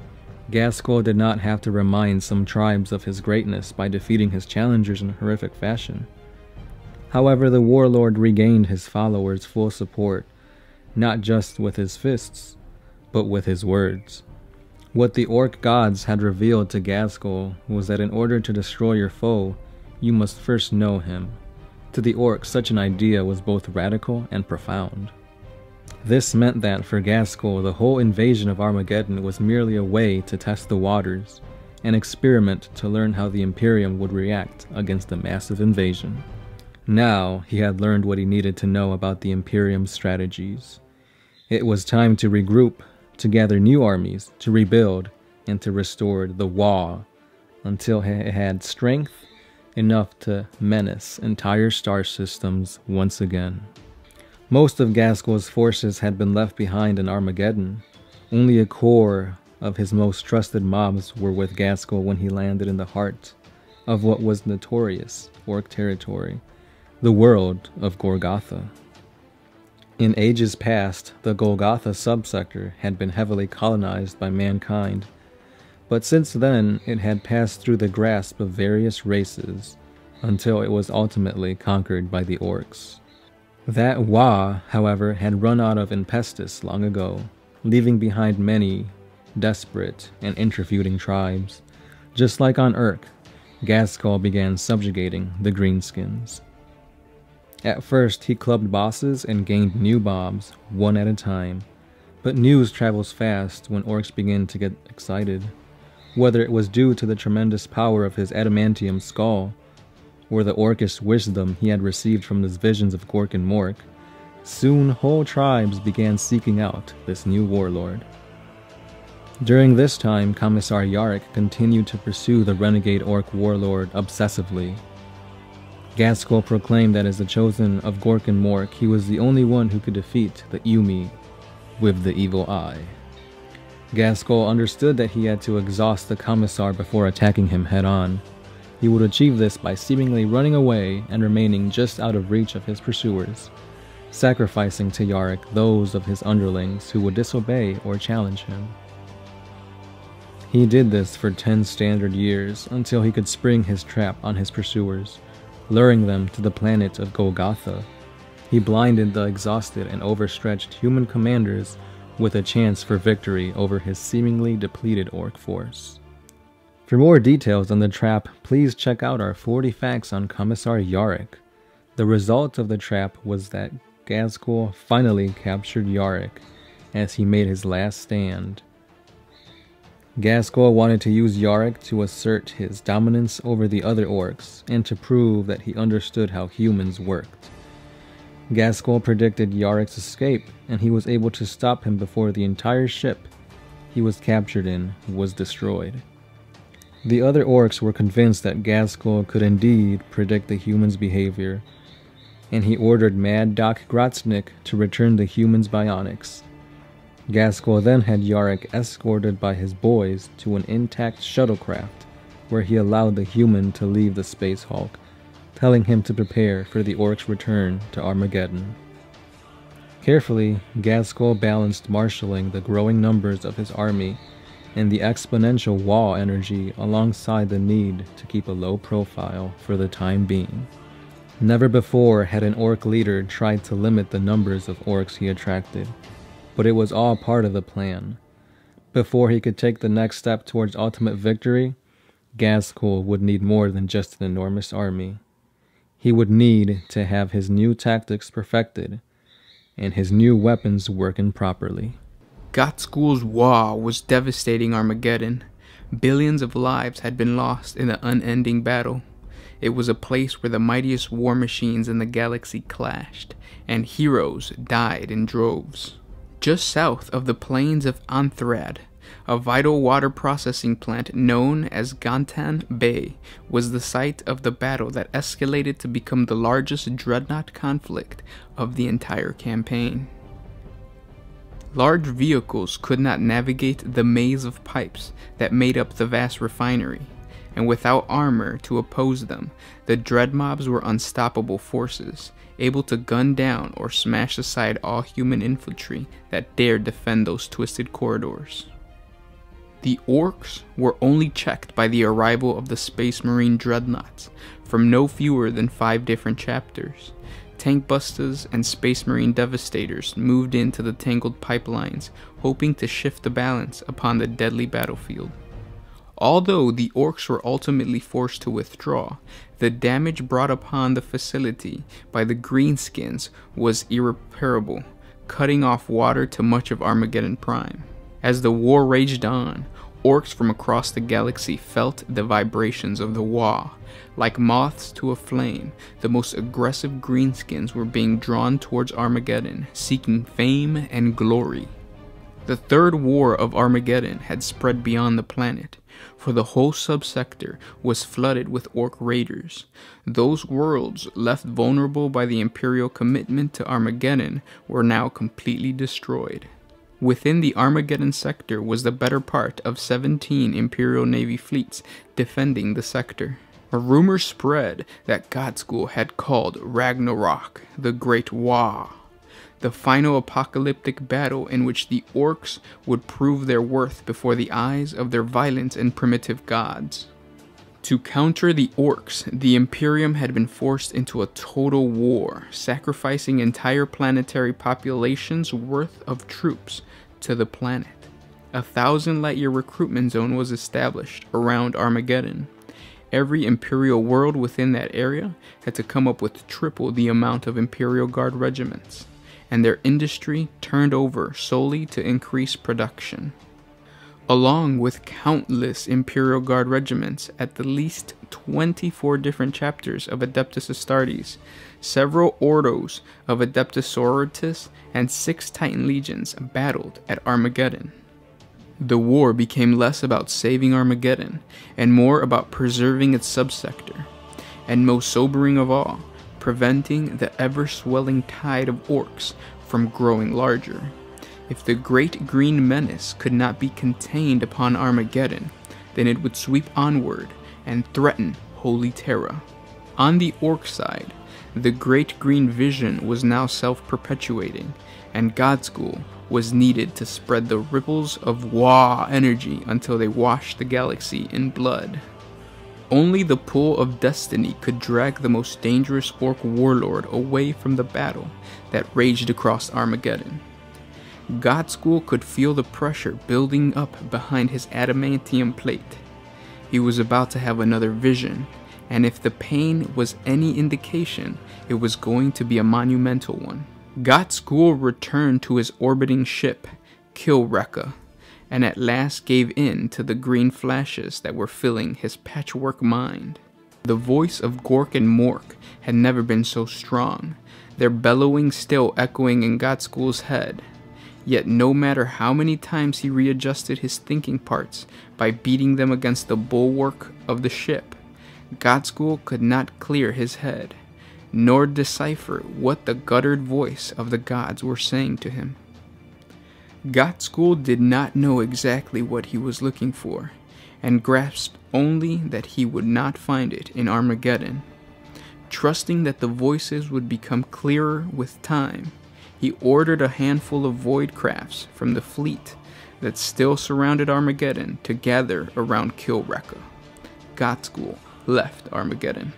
Ghazghkull did not have to remind some tribes of his greatness by defeating his challengers in horrific fashion. However, the warlord regained his followers' full support, not just with his fists, but with his words. What the orc gods had revealed to Ghazghkull was that in order to destroy your foe, you must first know him. To the orcs, such an idea was both radical and profound. This meant that for Ghazghkull, the whole invasion of Armageddon was merely a way to test the waters, an experiment to learn how the Imperium would react against a massive invasion. Now he had learned what he needed to know about the Imperium's strategies. It was time to regroup, to gather new armies, to rebuild, and to restore the Waaagh until it had strength enough to menace entire star systems once again. Most of Ghazghkull's forces had been left behind in Armageddon. Only a core of his most trusted mobs were with Ghazghkull when he landed in the heart of what was notorious Orc territory, the world of Golgotha. In ages past, the Golgotha subsector had been heavily colonized by mankind, but since then it had passed through the grasp of various races until it was ultimately conquered by the orcs. That Waaagh, however, had run out of Infestus long ago, leaving behind many desperate and interfeuding tribes. Just like on Urk, Ghazghkull began subjugating the Greenskins. At first, he clubbed bosses and gained new bobs, one at a time. But news travels fast when orcs begin to get excited. Whether it was due to the tremendous power of his adamantium skull, or the orcish wisdom he had received from his visions of Gork and Mork, soon whole tribes began seeking out this new warlord. During this time, Commissar Yarrick continued to pursue the renegade orc warlord obsessively. Ghazghkull proclaimed that as the chosen of Gork and Mork, he was the only one who could defeat the humie with the evil eye. Ghazghkull understood that he had to exhaust the Commissar before attacking him head on, he would achieve this by seemingly running away and remaining just out of reach of his pursuers, sacrificing to Yarrick those of his underlings who would disobey or challenge him. He did this for 10 standard years until he could spring his trap on his pursuers, luring them to the planet of Golgotha. He blinded the exhausted and overstretched human commanders with a chance for victory over his seemingly depleted orc force. For more details on the trap, please check out our 40 facts on Commissar Yarrick. The result of the trap was that Ghazghkull finally captured Yarrick as he made his last stand. Ghazghkull wanted to use Yarrick to assert his dominance over the other orcs and to prove that he understood how humans worked. Ghazghkull predicted Yarrick's escape and he was able to stop him before the entire ship he was captured in was destroyed. The other orcs were convinced that Ghazghkull could indeed predict the humans' behavior, and he ordered Mad Doc Grotsnik to return the humans' bionics. Ghazghkull then had Yarrick escorted by his boys to an intact shuttlecraft, where he allowed the human to leave the Space Hulk, telling him to prepare for the orcs' return to Armageddon. Carefully, Ghazghkull balanced marshaling the growing numbers of his army and the exponential Waaagh energy alongside the need to keep a low profile for the time being. Never before had an orc leader tried to limit the numbers of orcs he attracted, but it was all part of the plan. Before he could take the next step towards ultimate victory, Ghazghkull would need more than just an enormous army. He would need to have his new tactics perfected and his new weapons working properly. Ghazghkull's war was devastating Armageddon. Billions of lives had been lost in the unending battle. It was a place where the mightiest war machines in the galaxy clashed, and heroes died in droves. Just south of the plains of Anthrad, a vital water processing plant known as Gantan Bay was the site of the battle that escalated to become the largest dreadnought conflict of the entire campaign. Large vehicles could not navigate the maze of pipes that made up the vast refinery, and without armor to oppose them, the Dreadmobs were unstoppable forces, able to gun down or smash aside all human infantry that dared defend those twisted corridors. The orcs were only checked by the arrival of the Space Marine dreadnoughts from no fewer than five different chapters. Tank busters and Space Marine devastators moved into the tangled pipelines, hoping to shift the balance upon the deadly battlefield. Although the orcs were ultimately forced to withdraw, the damage brought upon the facility by the greenskins was irreparable, cutting off water to much of Armageddon Prime. As the war raged on, orcs from across the galaxy felt the vibrations of the Waaagh. Like moths to a flame, the most aggressive greenskins were being drawn towards Armageddon, seeking fame and glory. The third war of Armageddon had spread beyond the planet, for the whole subsector was flooded with orc raiders. Those worlds left vulnerable by the Imperial commitment to Armageddon were now completely destroyed. Within the Armageddon sector was the better part of 17 Imperial Navy fleets defending the sector. A rumor spread that Ghazghkull had called Ragnarok the Great Waaagh, the final apocalyptic battle in which the orcs would prove their worth before the eyes of their violent and primitive gods. To counter the orcs, the Imperium had been forced into a total war, sacrificing entire planetary populations worth of troops to the planet. A thousand light year recruitment zone was established around Armageddon. Every Imperial world within that area had to come up with triple the amount of Imperial Guard regiments, and their industry turned over solely to increase production along with countless Imperial Guard regiments at the least 24 different chapters of Adeptus Astartes, several ordos of Adeptus Sororitas, and six Titan legions battled at Armageddon. The war became less about saving Armageddon and more about preserving its subsector, and most sobering of all, preventing the ever swelling tide of orcs from growing larger. If the great green menace could not be contained upon Armageddon, then it would sweep onward and threaten Holy Terra. On the orc side, the great green vision was now self-perpetuating, and Ghazghkull was needed to spread the ripples of Waaagh energy until they washed the galaxy in blood. Only the pull of destiny could drag the most dangerous orc warlord away from the battle that raged across Armageddon. Ghazghkull could feel the pressure building up behind his adamantium plate. He was about to have another vision, and if the pain was any indication, it was going to be a monumental one. Ghazghkull returned to his orbiting ship, Kill Wrecka, and at last gave in to the green flashes that were filling his patchwork mind. The voice of Gork and Mork had never been so strong, their bellowing still echoing in Ghazghkull's head. Yet no matter how many times he readjusted his thinking parts by beating them against the bulwark of the ship, Ghazghkull could not clear his head, nor decipher what the guttered voice of the gods were saying to him. Ghazghkull did not know exactly what he was looking for, and grasped only that he would not find it in Armageddon. Trusting that the voices would become clearer with time, he ordered a handful of void crafts from the fleet that still surrounded Armageddon to gather around Killrekka. Ghazghkull left Armageddon.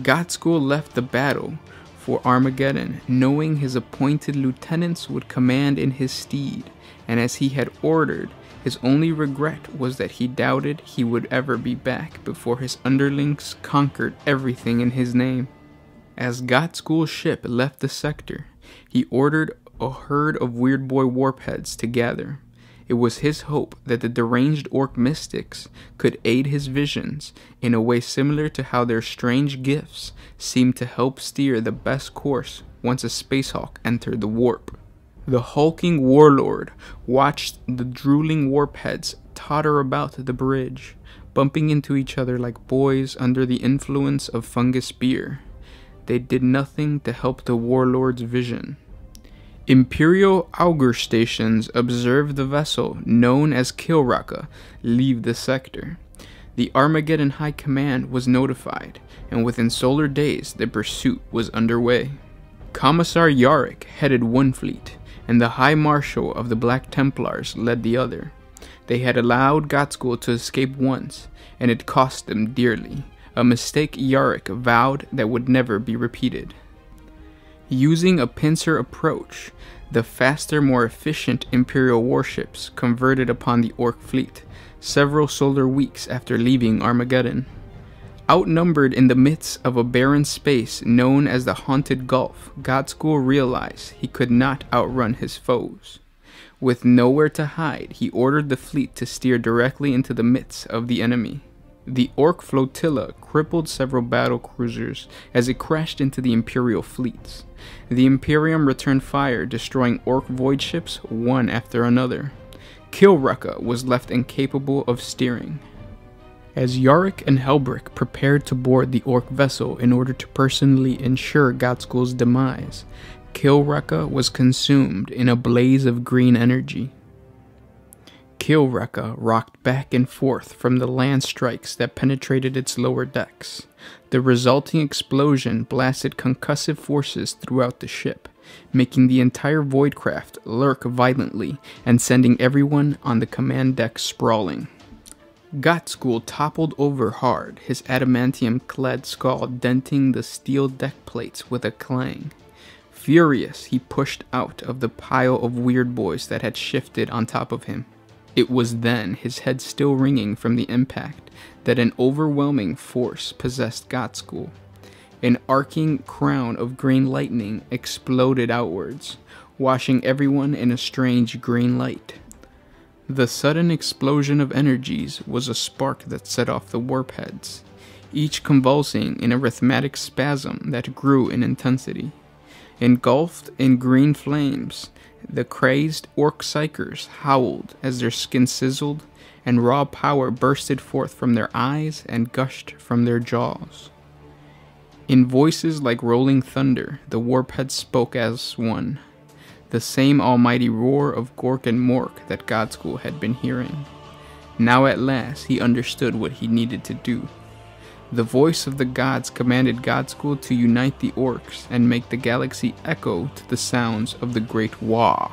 Ghazghkull left the battle for Armageddon, knowing his appointed lieutenants would command in his stead, and as he had ordered, his only regret was that he doubted he would ever be back before his underlings conquered everything in his name. As Ghazghkull's ship left the sector, he ordered a herd of Weird Boy warpheads to gather. It was his hope that the deranged orc mystics could aid his visions in a way similar to how their strange gifts seemed to help steer the best course once a spacehawk entered the warp. The hulking warlord watched the drooling warpheads totter about the bridge, bumping into each other like boys under the influence of fungus beer. They did nothing to help the warlord's vision. Imperial augur stations observed the vessel known as Kill Wrecka leave the sector. The Armageddon High Command was notified, and within solar days the pursuit was underway. Commissar Yarrick headed one fleet, and the High Marshal of the Black Templars led the other. They had allowed Ghazghkull to escape once, and it cost them dearly, a mistake Yarrick vowed that would never be repeated. Using a pincer approach, the faster, more efficient Imperial warships converted upon the Orc fleet several solar weeks after leaving Armageddon. Outnumbered in the midst of a barren space known as the Haunted Gulf, Ghazghkull realized he could not outrun his foes. With nowhere to hide, he ordered the fleet to steer directly into the midst of the enemy. The Orc flotilla crippled several battle cruisers as it crashed into the Imperial fleets. The Imperium returned fire, destroying Orc void ships one after another. Kill Wrecka was left incapable of steering. As Yarrick and Helbrecht prepared to board the Orc vessel in order to personally ensure Ghazghkull's demise, Kill Wrecka was consumed in a blaze of green energy. Kill Wrecka rocked back and forth from the lance strikes that penetrated its lower decks. The resulting explosion blasted concussive forces throughout the ship, making the entire Voidcraft lurk violently and sending everyone on the command deck sprawling. Ghazghkull toppled over hard, his adamantium clad skull denting the steel deck plates with a clang. Furious, he pushed out of the pile of weird boys that had shifted on top of him. It was then, his head still ringing from the impact, that an overwhelming force possessed Ghazghkull. An arcing crown of green lightning exploded outwards, washing everyone in a strange green light. The sudden explosion of energies was a spark that set off the warpheads, each convulsing in a rhythmic spasm that grew in intensity. Engulfed in green flames, the crazed orc psykers howled as their skin sizzled and raw power bursted forth from their eyes and gushed from their jaws. In voices like rolling thunder, the warpheads spoke as one, the same almighty roar of Gork and Mork that Ghazghkull had been hearing. Now at last he understood what he needed to do. The voice of the gods commanded Ghazghkull to unite the orcs and make the galaxy echo to the sounds of the Great Waaagh.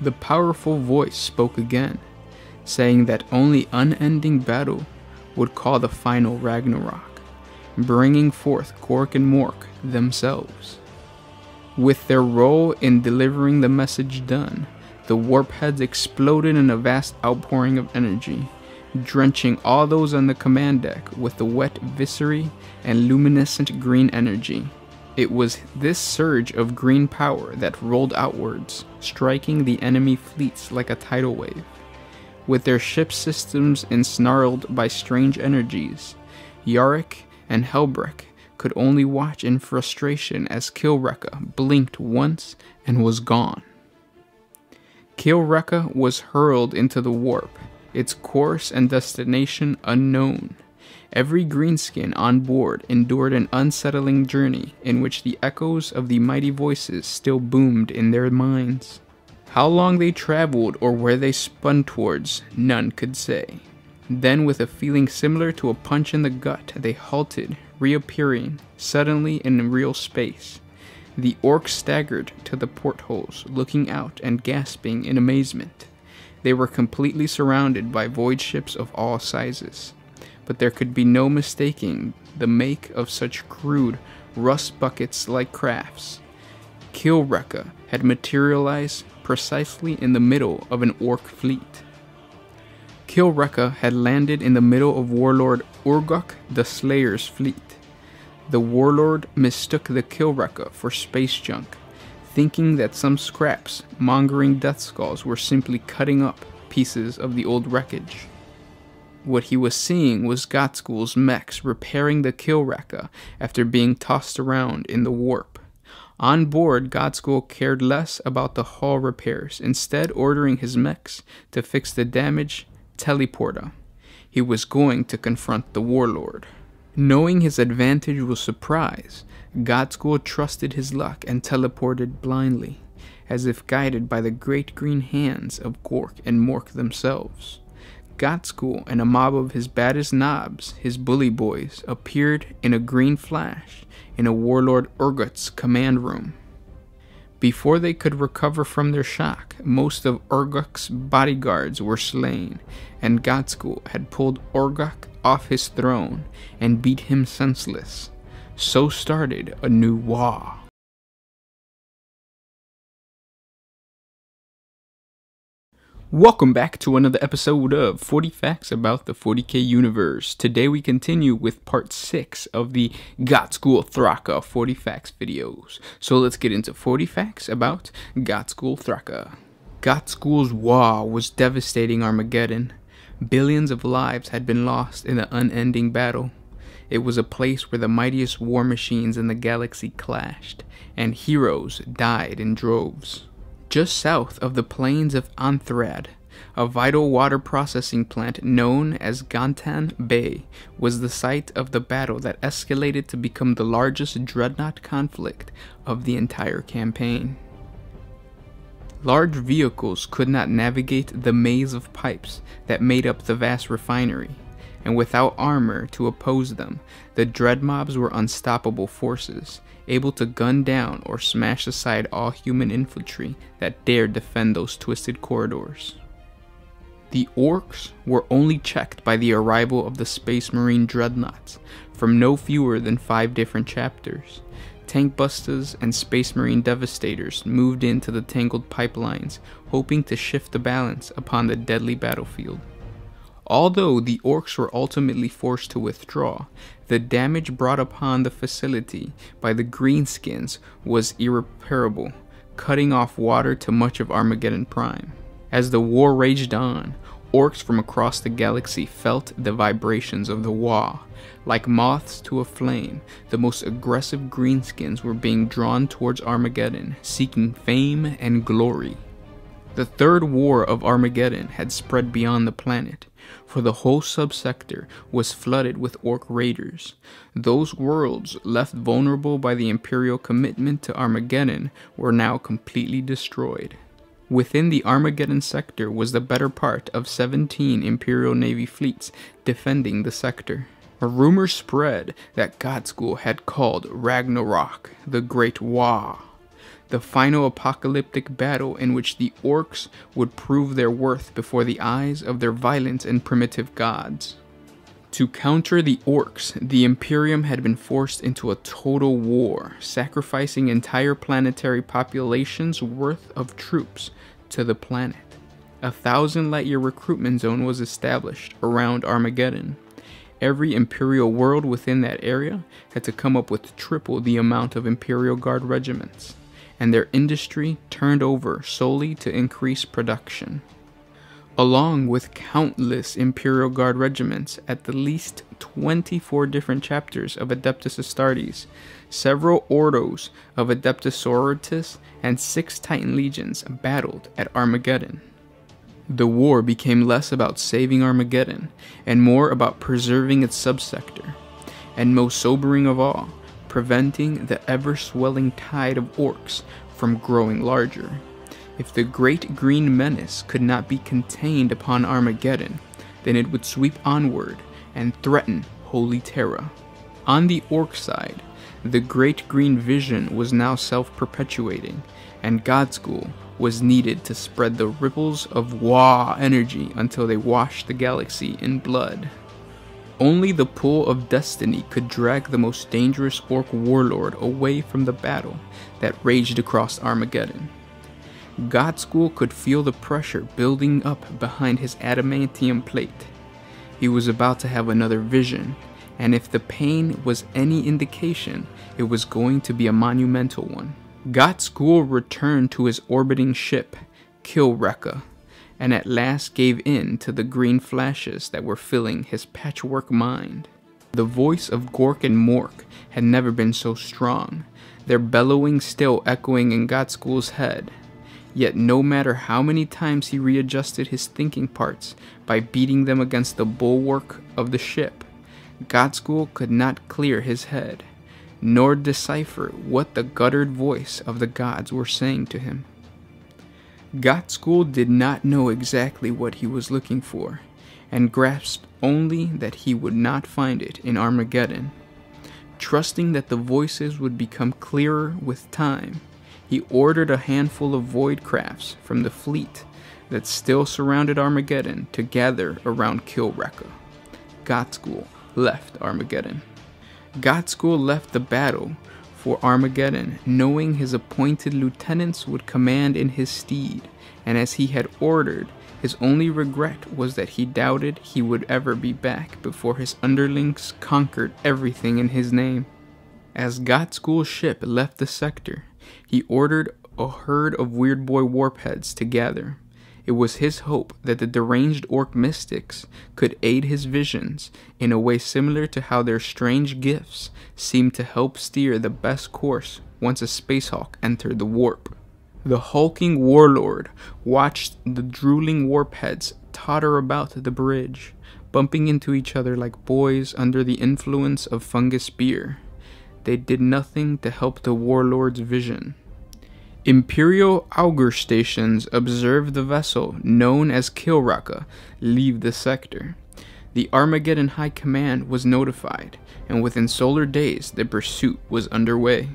The powerful voice spoke again, saying that only unending battle would call the final Ragnarok bringing forth Gork and Mork themselves. With their role in delivering the message done, the warpheads exploded in a vast outpouring of energy, drenching all those on the command deck with the wet viscera and luminescent green energy. It was this surge of green power that rolled outwards, striking the enemy fleets like a tidal wave. With their ship systems ensnarled by strange energies, Yarrick and Helbrecht could only watch in frustration as Kill Wrecka blinked once and was gone. Kill Wrecka was hurled into the warp, its course and destination unknown. Every greenskin on board endured an unsettling journey in which the echoes of the mighty voices still boomed in their minds. How long they traveled or where they spun towards, none could say. Then, with a feeling similar to a punch in the gut, they halted, reappearing suddenly in real space. The orcs staggered to the portholes, looking out and gasping in amazement. They were completely surrounded by void ships of all sizes, but there could be no mistaking the make of such crude, rust buckets like crafts. Kill Wrecka had materialized precisely in the middle of an orc fleet. Kill Wrecka had landed in the middle of Warlord Urgok the Slayer's fleet. The warlord mistook the Kill Wrecka for space junk, thinking that some scraps mongering death skulls were simply cutting up pieces of the old wreckage. What he was seeing was Ghazghkull's meks repairing the Kill Wrecka after being tossed around in the warp. On board, Ghazghkull cared less about the hull repairs, instead ordering his meks to fix the damage teleporter. He was going to confront the warlord. Knowing his advantage was surprise, Ghazghkull trusted his luck and teleported blindly. as if guided by the great green hands of Gork and Mork themselves. Ghazghkull and a mob of his baddest knobs, his bully boys, appeared in a green flash in a warlord Urgut's command room. Before they could recover from their shock, most of Urguk's bodyguards were slain, and Ghazghkull had pulled Urguk off his throne and beat him senseless. So started a new war. Welcome back to another episode of 40 Facts About the 40k Universe. Today we continue with part 6 of the Ghazghkull Thraka 40 Facts videos. So let's get into 40 Facts about Ghazghkull Thraka. Ghazghkull's War was devastating Armageddon. Billions of lives had been lost in the unending battle. It was a place where the mightiest war machines in the galaxy clashed, and heroes died in droves. Just south of the plains of Anthrad, a vital water processing plant known as Gantan Bay was the site of the battle that escalated to become the largest dreadnought conflict of the entire campaign. Large vehicles could not navigate the maze of pipes that made up the vast refinery, and without armor to oppose them, the dread mobs were unstoppable forces, able to gun down or smash aside all human infantry that dared defend those twisted corridors. The orcs were only checked by the arrival of the Space Marine dreadnoughts from no fewer than five different chapters. Tank busters and Space Marine devastators moved into the tangled pipelines, hoping to shift the balance upon the deadly battlefield. Although the orcs were ultimately forced to withdraw, the damage brought upon the facility by the Greenskins was irreparable, cutting off water to much of Armageddon Prime. As the war raged on, orcs from across the galaxy felt the vibrations of the Waaagh. Like moths to a flame, the most aggressive greenskins were being drawn towards Armageddon, seeking fame and glory. The third war of Armageddon had spread beyond the planet, for the whole subsector was flooded with orc raiders. Those worlds, left vulnerable by the Imperial commitment to Armageddon, were now completely destroyed. Within the Armageddon sector was the better part of 17 Imperial Navy fleets defending the sector. A rumor spread that Ghazghkull had called Ragnarok the Great Waaagh the final apocalyptic battle in which the orcs would prove their worth before the eyes of their violent and primitive gods. To counter the orcs, the Imperium had been forced into a total war, sacrificing entire planetary populations worth of troops to the planet. A thousand light year recruitment zone was established around Armageddon. Every Imperial world within that area had to come up with triple the amount of Imperial Guard regiments and their industry turned over solely to increase production. Along with countless Imperial Guard regiments at the least 24 different chapters of Adeptus Astartes, several ordos of Adeptus Sororitas, and six Titan legions battled at Armageddon. The war became less about saving Armageddon and more about preserving its subsector, and most sobering of all, preventing the ever swelling tide of orcs from growing larger. If the great green menace could not be contained upon Armageddon, then it would sweep onward and threaten Holy Terra. On the orc side, the great green vision was now self perpetuating, and Ghazghkull was needed to spread the ripples of Waaagh energy until they washed the galaxy in blood. Only the pull of destiny could drag the most dangerous orc warlord away from the battle that raged across Armageddon. Ghazghkull could feel the pressure building up behind his adamantium plate. He was about to have another vision, and if the pain was any indication, it was going to be a monumental one. Ghazghkull returned to his orbiting ship, Kill Wrecka, and at last gave in to the green flashes that were filling his patchwork mind. The voice of Gork and Mork had never been so strong, their bellowing still echoing in Ghazghkull's head. Yet no matter how many times he readjusted his thinking parts by beating them against the bulwark of the ship, Ghazghkull could not clear his head, nor decipher what the guttered voice of the gods were saying to him. Ghazghkull did not know exactly what he was looking for, and grasped only that he would not find it in Armageddon. Trusting that the voices would become clearer with time, he ordered a handful of void crafts from the fleet that still surrounded Armageddon to gather around Killreka. Ghazghkull left Armageddon. Ghazghkull left the battle for Armageddon, knowing his appointed lieutenants would command in his stead, and as he had ordered, his only regret was that he doubted he would ever be back before his underlings conquered everything in his name. As Ghazghkull's ship left the sector, he ordered a herd of Weird Boy warpheads to gather. It was his hope that the deranged orc mystics could aid his visions in a way similar to how their strange gifts seemed to help steer the best course once a spacehawk entered the warp. The hulking warlord watched the drooling warpheads totter about the bridge, bumping into each other like boys under the influence of fungus beer. They did nothing to help the warlord's vision. Imperial augur stations observed the vessel known as Kill Wrecka, leave the sector. The Armageddon High Command was notified, and within solar days the pursuit was underway.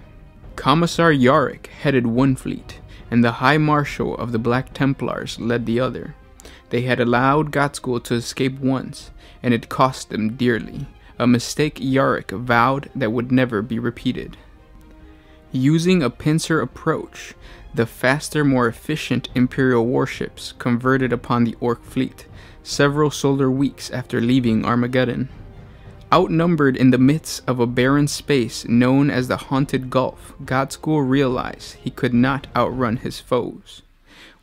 Commissar Yarrick headed one fleet, and the High Marshal of the Black Templars led the other. They had allowed Ghazghkull to escape once, and it cost them dearly, a mistake Yarrick vowed that would never be repeated. Using a pincer approach, the faster, more efficient Imperial warships converted upon the Orc fleet several solar weeks after leaving Armageddon. Outnumbered in the midst of a barren space known as the Haunted Gulf, Ghazghkull realized he could not outrun his foes.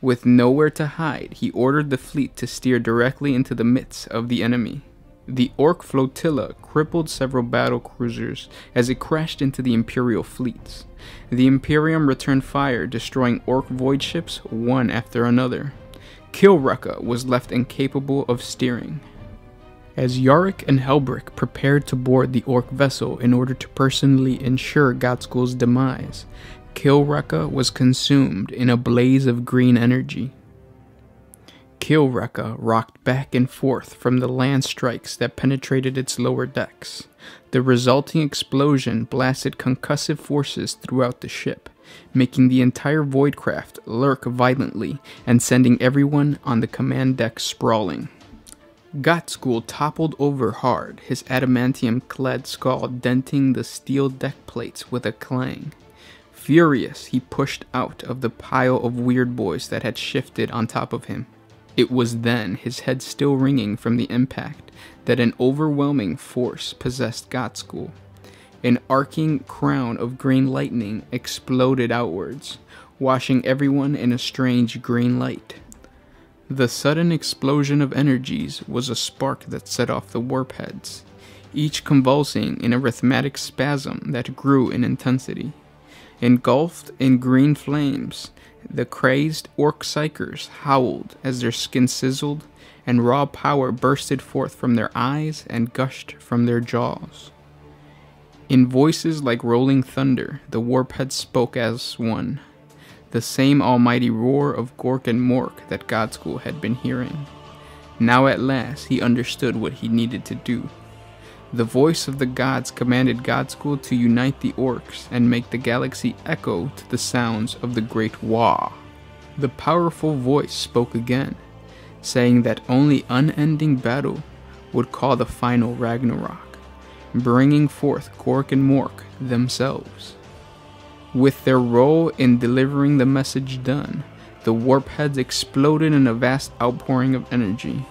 With nowhere to hide, he ordered the fleet to steer directly into the midst of the enemy. The Orc flotilla crippled several battle cruisers as it crashed into the Imperial fleets. The Imperium returned fire, destroying Orc void ships one after another. Kill Wrecka was left incapable of steering. As Yarrick and Helbrecht prepared to board the Orc vessel in order to personally ensure Ghazghkull's demise, Kill Wrecka was consumed in a blaze of green energy. Kill Wrecka rocked back and forth from the lance strikes that penetrated its lower decks. The resulting explosion blasted concussive forces throughout the ship, making the entire Voidcraft lurk violently and sending everyone on the command deck sprawling. Ghazghkull toppled over hard, his adamantium clad skull denting the steel deck plates with a clang. Furious, he pushed out of the pile of weird boys that had shifted on top of him. It was then, his head still ringing from the impact, that an overwhelming force possessed Ghazghkull. An arcing crown of green lightning exploded outwards, washing everyone in a strange green light. The sudden explosion of energies was a spark that set off the warpheads, each convulsing in a rhythmic spasm that grew in intensity. Engulfed in green flames, the crazed orc psykers howled as their skin sizzled and raw power bursted forth from their eyes and gushed from their jaws. In voices like rolling thunder, the warpheads spoke as one, the same almighty roar of Gork and Mork that Ghazghkull had been hearing. Now at last he understood what he needed to do. The voice of the gods commanded Ghazghkull to unite the orcs and make the galaxy echo to the sounds of the great Waaagh. The powerful voice spoke again, saying that only unending battle would call the final Ragnarok, bringing forth Gork and Mork themselves. With their role in delivering the message done, the warpheads exploded in a vast outpouring of energy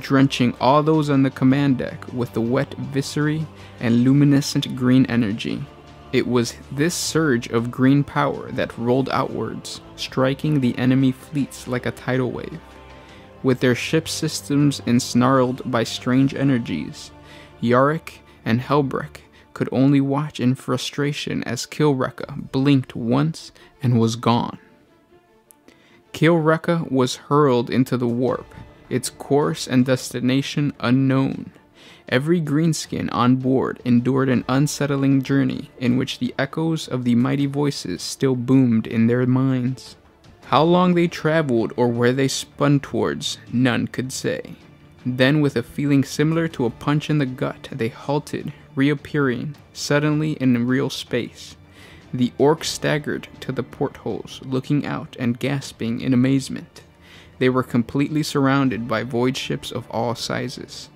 drenching all those on the command deck with the wet viscera and luminescent green energy. It was this surge of green power that rolled outwards, striking the enemy fleets like a tidal wave. With their ship systems ensnarled by strange energies, Yarrick and Helbrecht could only watch in frustration as Kill Wrecka blinked once and was gone. Kill Wrecka was hurled into the warp, its course and destination unknown. Every greenskin on board endured an unsettling journey in which the echoes of the mighty voices still boomed in their minds. How long they traveled or where they spun towards, none could say. Then, with a feeling similar to a punch in the gut, they halted, reappearing suddenly in real space. The orcs staggered to the portholes, looking out and gasping in amazement. They were completely surrounded by void ships of all sizes,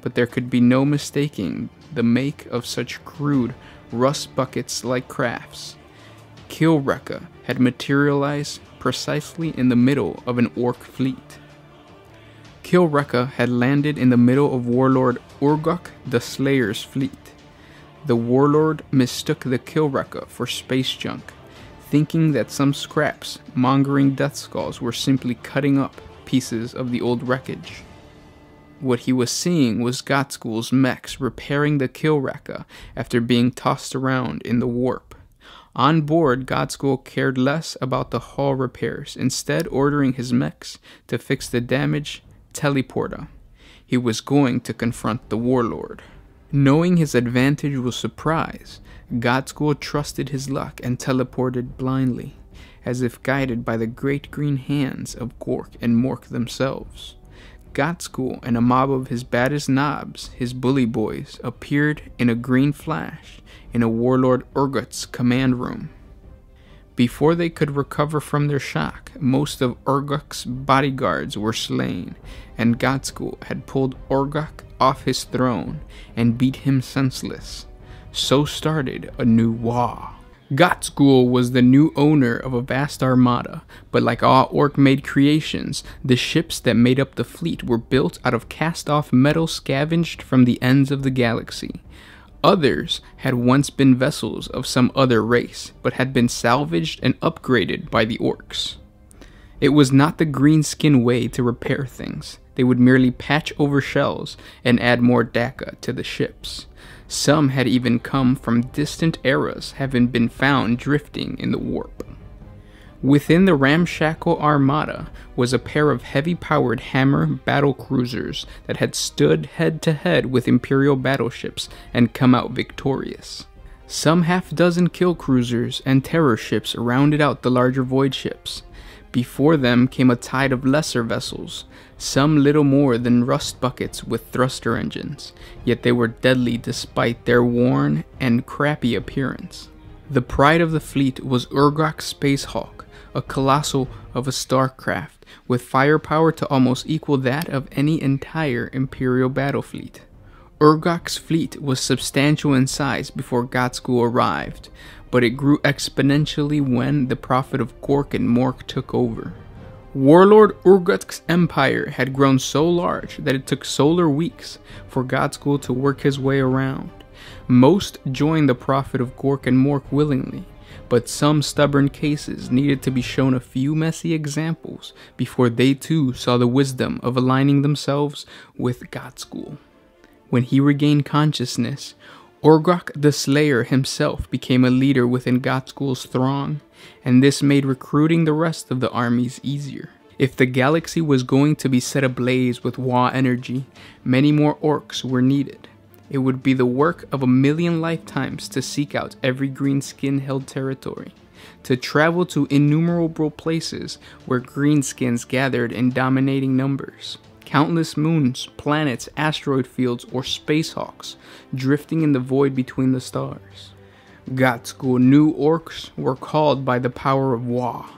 but there could be no mistaking the make of such crude, rust buckets like crafts. Kill Wrecka had materialized precisely in the middle of an orc fleet. Kill Wrecka had landed in the middle of Warlord Urgok the Slayer's fleet. The warlord mistook the Kill Wrecka for space junk, thinking that some scraps mongering death skulls were simply cutting up pieces of the old wreckage. What he was seeing was Ghazghkull's meks repairing the Kill Wrecka after being tossed around in the warp. On board, Ghazghkull cared less about the hull repairs, instead ordering his meks to fix the damaged teleporter. He was going to confront the warlord. Knowing his advantage was surprise, Ghazghkull trusted his luck and teleported blindly, as if guided by the great green hands of Gork and Mork themselves. Ghazghkull and a mob of his baddest knobs, his bully boys, appeared in a green flash in a Warlord Urgok's command room. Before they could recover from their shock, most of Urgok's bodyguards were slain, and Ghazghkull had pulled Urgok off his throne and beat him senseless. So started a new war. Ghazghkull was the new owner of a vast armada, but like all orc made creations, the ships that made up the fleet were built out of cast off metal scavenged from the ends of the galaxy. Others had once been vessels of some other race, but had been salvaged and upgraded by the orcs. It was not the greenskin way to repair things. They would merely patch over shells and add more dakka to the ships. Some had even come from distant eras, having been found drifting in the warp. Within the ramshackle armada was a pair of heavy powered hammer battle cruisers that had stood head to head with Imperial battleships and come out victorious. Some half dozen kill cruisers and terror ships rounded out the larger void ships. Before them came a tide of lesser vessels, some little more than rust buckets with thruster engines, yet they were deadly despite their worn and crappy appearance. The pride of the fleet was Urgok's Space Hulk, a colossal of a starcraft, with firepower to almost equal that of any entire Imperial battle fleet. Urgok's fleet was substantial in size before Ghazghkull arrived, but it grew exponentially when the Prophet of Gork and Mork took over. Warlord Urgok's empire had grown so large that it took solar weeks for Ghazghkull to work his way around. Most joined the Prophet of Gork and Mork willingly, but some stubborn cases needed to be shown a few messy examples before they too saw the wisdom of aligning themselves with Ghazghkull. When he regained consciousness, Urgok the Slayer himself became a leader within Ghazghkull's throng, and this made recruiting the rest of the armies easier. If the galaxy was going to be set ablaze with Waaagh energy, many more orcs were needed. It would be the work of a million lifetimes to seek out every green skin held territory, to travel to innumerable places where greenskins gathered in dominating numbers. Countless moons, planets, asteroid fields, or space hulks drifting in the void between the stars. Ghazghkull new orcs were called by the power of Waaagh.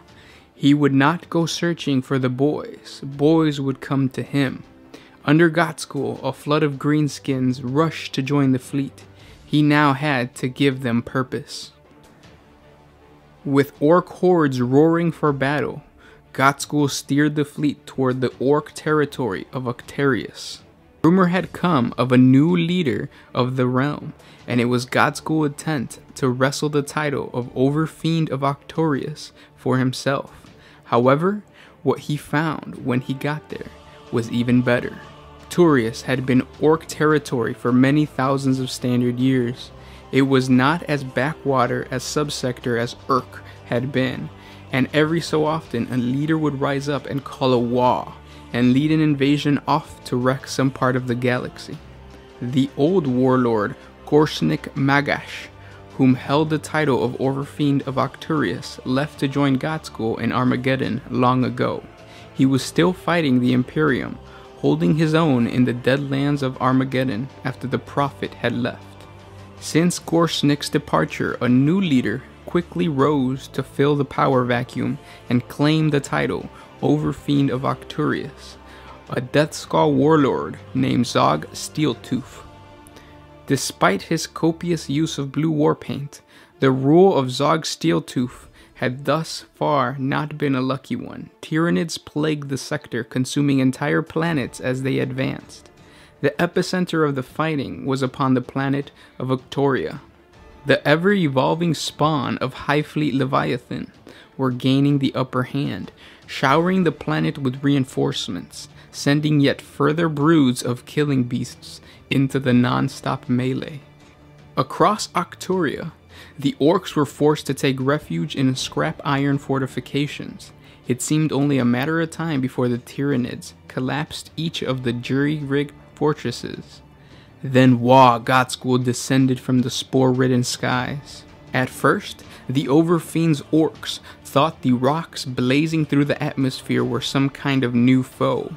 He would not go searching for the boys, boys would come to him. Under Ghazghkull, a flood of greenskins rushed to join the fleet. He now had to give them purpose. With orc hordes roaring for battle, Ghazghkull steered the fleet toward the orc territory of Octarius. Rumor had come of a new leader of the realm, and it was Ghazghkull's intent to wrestle the title of Overfiend of Octarius for himself. However, what he found when he got there was even better. Turius had been orc territory for many thousands of standard years. It was not as backwater as subsector as Urk had been, and every so often a leader would rise up and call a war and lead an invasion off to wreck some part of the galaxy. The old warlord Gorsnik Magash whom held the title of Overfiend of Octarius, left to join Ghazghkull in Armageddon long ago. He was still fighting the Imperium, holding his own in the Deadlands of Armageddon after the Prophet had left. Since Gorsnik's departure, a new leader quickly rose to fill the power vacuum and claim the title Overfiend of Octarius, a Deathskull warlord named Zog Steeltooth. Despite his copious use of blue war paint, the rule of Zog Steeltooth had thus far not been a lucky one. Tyranids plagued the sector, consuming entire planets as they advanced. The epicenter of the fighting was upon the planet of Victoria. The ever evolving spawn of Hive Fleet Leviathan were gaining the upper hand, showering the planet with reinforcements, sending yet further broods of killing beasts into the non stop melee. Across Arcturia, the orcs were forced to take refuge in scrap iron fortifications. It seemed only a matter of time before the Tyranids collapsed each of the jury rigged fortresses. Then Waaagh Ghazghkull descended from the spore ridden skies. At first, the Overfiend's orcs thought the rocks blazing through the atmosphere were some kind of new foe.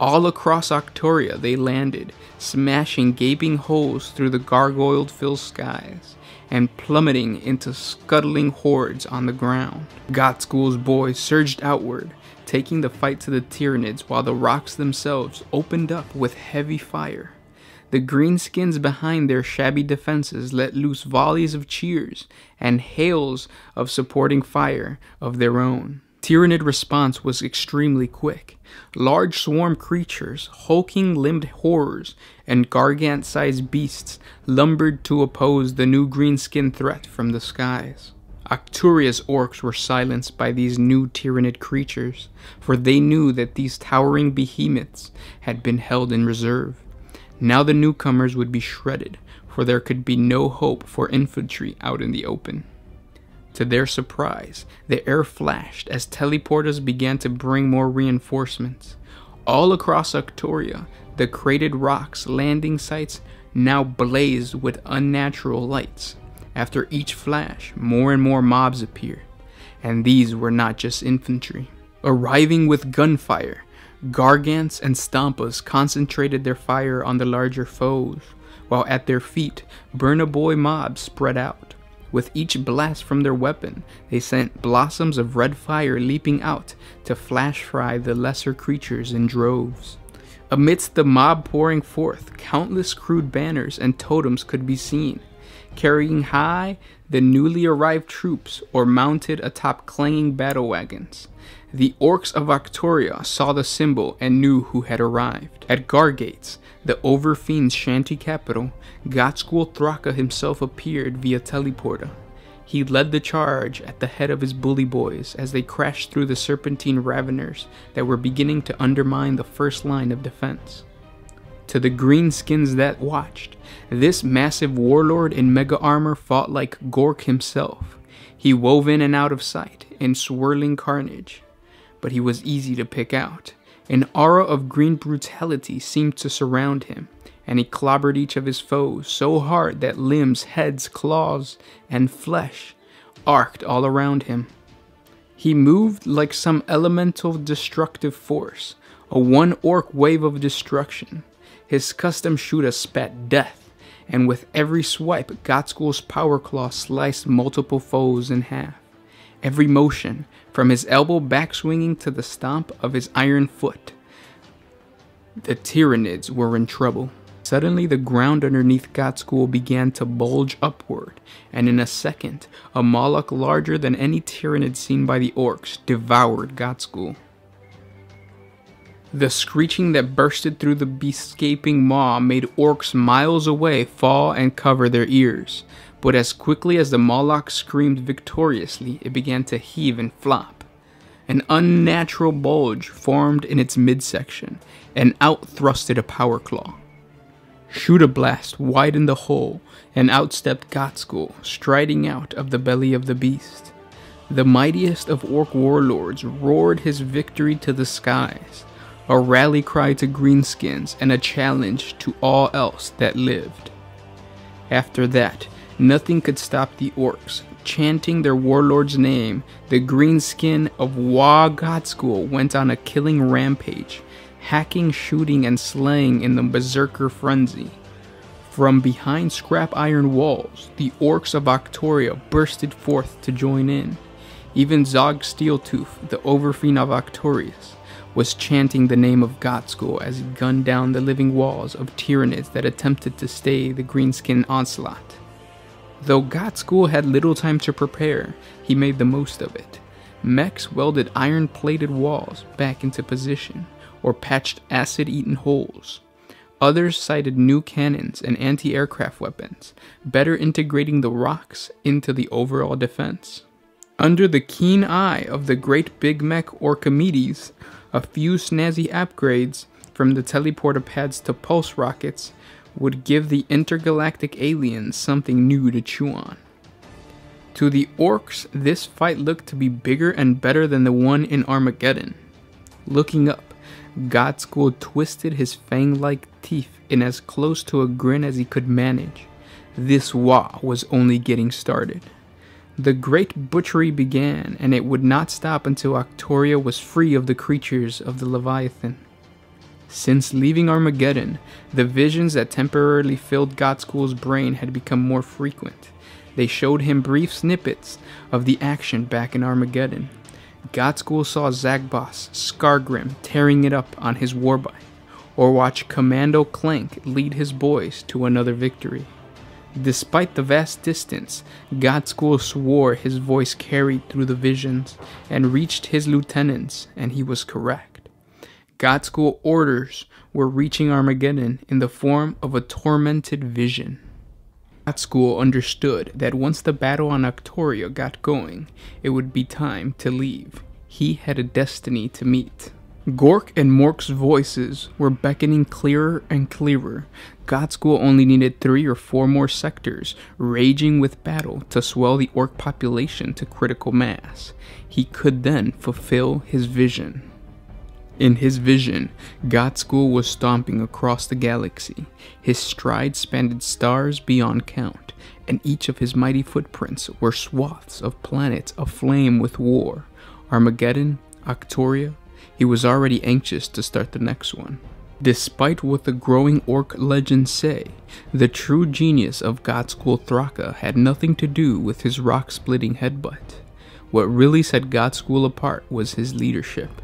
All across Octoria they landed, smashing gaping holes through the gargoyle filled skies and plummeting into scuttling hordes on the ground. Ghazghkull's boys surged outward, taking the fight to the Tyranids while the rocks themselves opened up with heavy fire. The greenskins behind their shabby defenses let loose volleys of cheers and hails of supporting fire of their own. Tyranid response was extremely quick. Large swarm creatures, hulking limbed horrors, and gargant sized beasts lumbered to oppose the new greenskin threat from the skies. Arcturia's orcs were silenced by these new Tyranid creatures, for they knew that these towering behemoths had been held in reserve. Now the newcomers would be shredded, for there could be no hope for infantry out in the open. To their surprise, the air flashed as teleporters began to bring more reinforcements. All across Arcturia, the crated rocks landing sites now blazed with unnatural lights. After each flash, more and more mobs appeared, and these were not just infantry. Arriving with gunfire, Gargants and Stompas concentrated their fire on the larger foes, while at their feet, Burna Boy mobs spread out. With each blast from their weapon, they sent blossoms of red fire leaping out to flash fry the lesser creatures in droves. Amidst the mob pouring forth, countless crude banners and totems could be seen, carrying high the newly arrived troops or mounted atop clanging battle wagons. The orcs of Arcturia saw the symbol and knew who had arrived. At Gargates, the Overfiend's shanty capital, Ghazghkull Thraka himself appeared via teleporter. He led the charge at the head of his bully boys as they crashed through the serpentine raveners that were beginning to undermine the first line of defense. To the greenskins that watched, this massive warlord in mega armor fought like Gork himself. He wove in and out of sight in swirling carnage, but he was easy to pick out. An aura of green brutality seemed to surround him, and he clobbered each of his foes so hard that limbs, heads, claws, and flesh arced all around him. He moved like some elemental destructive force, a one orc wave of destruction. His custom shooter spat death, and with every swipe, Ghazghkull's power claw sliced multiple foes in half. Every motion, from his elbow backswinging to the stomp of his iron foot. The Tyranids were in trouble. Suddenly, the ground underneath Ghazghkull began to bulge upward, and in a second, a Moloch larger than any Tyranid seen by the orcs devoured Ghazghkull. The screeching that bursted through the beastgaping maw made orcs miles away fall and cover their ears, but as quickly as the Moloch screamed victoriously, it began to heave and flop. An unnatural bulge formed in its midsection, and out thrusted a power claw. Shoot a blast widened the hole, and out stepped Ghazghkull, striding out of the belly of the beast. The mightiest of orc warlords roared his victory to the skies, a rally cry to greenskins and a challenge to all else that lived. After that, Nothing could stop the orcs. Chanting their warlord's name, the greenskin of Waaagh Ghazghkull went on a killing rampage, hacking, shooting, and slaying in the berserker frenzy. From behind scrap iron walls, the orcs of Octoria bursted forth to join in. Even Zog Steeltooth, the overfiend of Octarius, was chanting the name of Ghazghkull as he gunned down the living walls of Tyranids that attempted to stay the greenskin onslaught. Though Ghazghkull had little time to prepare, he made the most of it. Meks welded iron plated walls back into position, or patched acid eaten holes. Others sighted new cannons and anti aircraft weapons, better integrating the rocks into the overall defense. Under the keen eye of the great big mek Orkimedes, a few snazzy upgrades from the teleporter pads to pulse rockets would give the intergalactic aliens something new to chew on. To the orcs, this fight looked to be bigger and better than the one in Armageddon. Looking up, Ghazghkull twisted his fang like teeth in as close to a grin as he could manage. This Waaagh was only getting started. The great butchery began, and it would not stop until Octoria was free of the creatures of the Leviathan. Since leaving Armageddon, the visions that temporarily filled Ghazghkull's brain had become more frequent. They showed him brief snippets of the action back in Armageddon. Ghazghkull saw Zagbos, Skargrim tearing it up on his warbike, or watched Commando Clank lead his boys to another victory. Despite the vast distance, Ghazghkull swore his voice carried through the visions and reached his lieutenants, and he was correct. Ghazghkull orders were reaching Armageddon in the form of a tormented vision. Ghazghkull understood that once the battle on Octoria got going, it would be time to leave. He had a destiny to meet. Gork and Mork's voices were beckoning clearer and clearer. Ghazghkull only needed three or four more sectors, raging with battle, to swell the orc population to critical mass. He could then fulfill his vision. In his vision, Ghazghkull was stomping across the galaxy. His stride spanned stars beyond count, and each of his mighty footprints were swaths of planets aflame with war. Armageddon, Octoria, he was already anxious to start the next one. Despite what the growing orc legends say, the true genius of Ghazghkull Thraka had nothing to do with his rock splitting headbutt. What really set Ghazghkull apart was his leadership.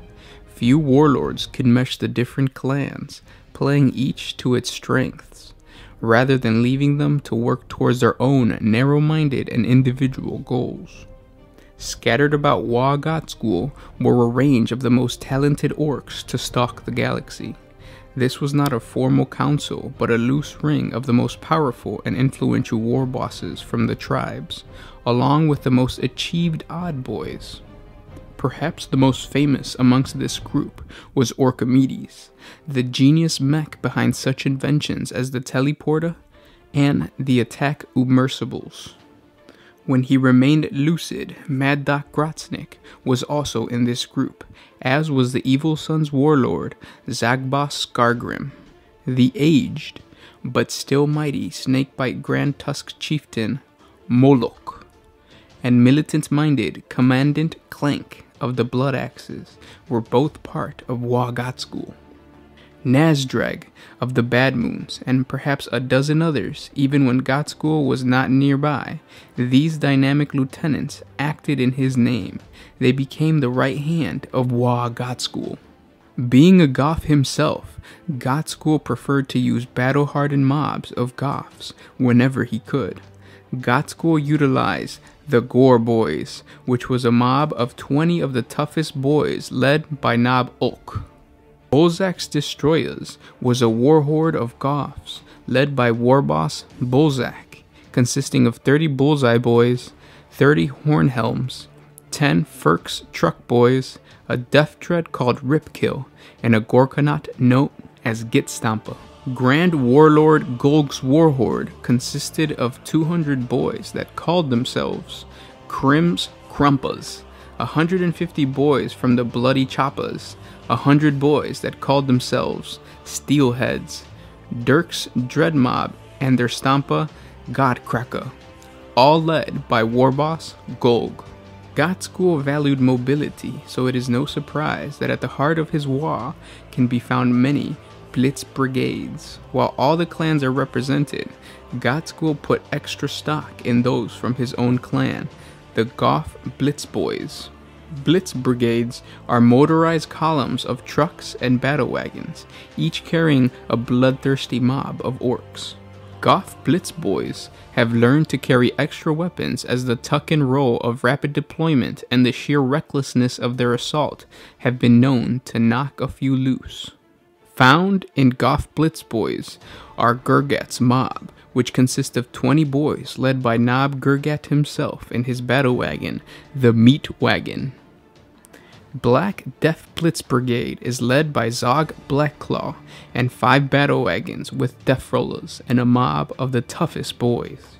Few warlords could mesh the different clans, playing each to its strengths, rather than leaving them to work towards their own narrow minded and individual goals. Scattered about Waaagh Ghazghkull were a range of the most talented orcs to stalk the galaxy. This was not a formal council, but a loose ring of the most powerful and influential war bosses from the tribes, along with the most achieved odd boys. Perhaps the most famous amongst this group was Orkimedes, the genius mek behind such inventions as the teleporter and the attack submersibles. When he remained lucid, Mad Doc Grotsnik was also in this group, as was the Evil Sunz warlord, Zagbos Skargrim. The aged, but still mighty Snakebite Grand Tusk chieftain, Moloch, and militant-minded Commandant Clank of the Blood Axes were both part of Waaagh Ghazghkull. Nazdrag of the Bad Moons, and perhaps a dozen others, even when Ghazghkull was not nearby. These dynamic lieutenants acted in his name. They became the right hand of Waaagh Ghazghkull. Being a Goff himself, Ghazghkull preferred to use battle hardened mobs of Goffs whenever he could. Ghazghkull utilized the Gore Boys, which was a mob of 20 of the toughest boys led by Nob Ulk. Bolzak's Destroyers was a war horde of Goffs led by war boss Bolzak, consisting of 30 Bullseye Boys, 30 Hornhelms, 10 Ferks Truck Boys, a death dread called Ripkill, and a Gorkanaut known as Git Stompa. Grand Warlord Golg's Warhorde consisted of 200 boys that called themselves Crim's Krumpas, 150 boys from the Bloody Choppas, hundred boys that called themselves Steelheads, Dirk's Dread Mob, and their Stompa Godcracker, all led by Warboss Golg. Ghazghkull valued mobility, so it is no surprise that at the heart of his war can be found many Blitz brigades. While all the clans are represented, Ghazghkull put extra stock in those from his own clan, the Goff Blitz Boys. Blitz brigades are motorized columns of trucks and battle wagons, each carrying a bloodthirsty mob of orcs. Goff Blitz boys have learned to carry extra weapons as the tuck and roll of rapid deployment and the sheer recklessness of their assault have been known to knock a few loose. Found in Goff Blitz boys are Gurgat's mob, which consists of 20 boys led by Nob Gurgat himself in his battle wagon, the Meat Wagon. Black Death Blitz Brigade is led by Zog Blackclaw and five battle wagons with death rollers and a mob of the toughest boys.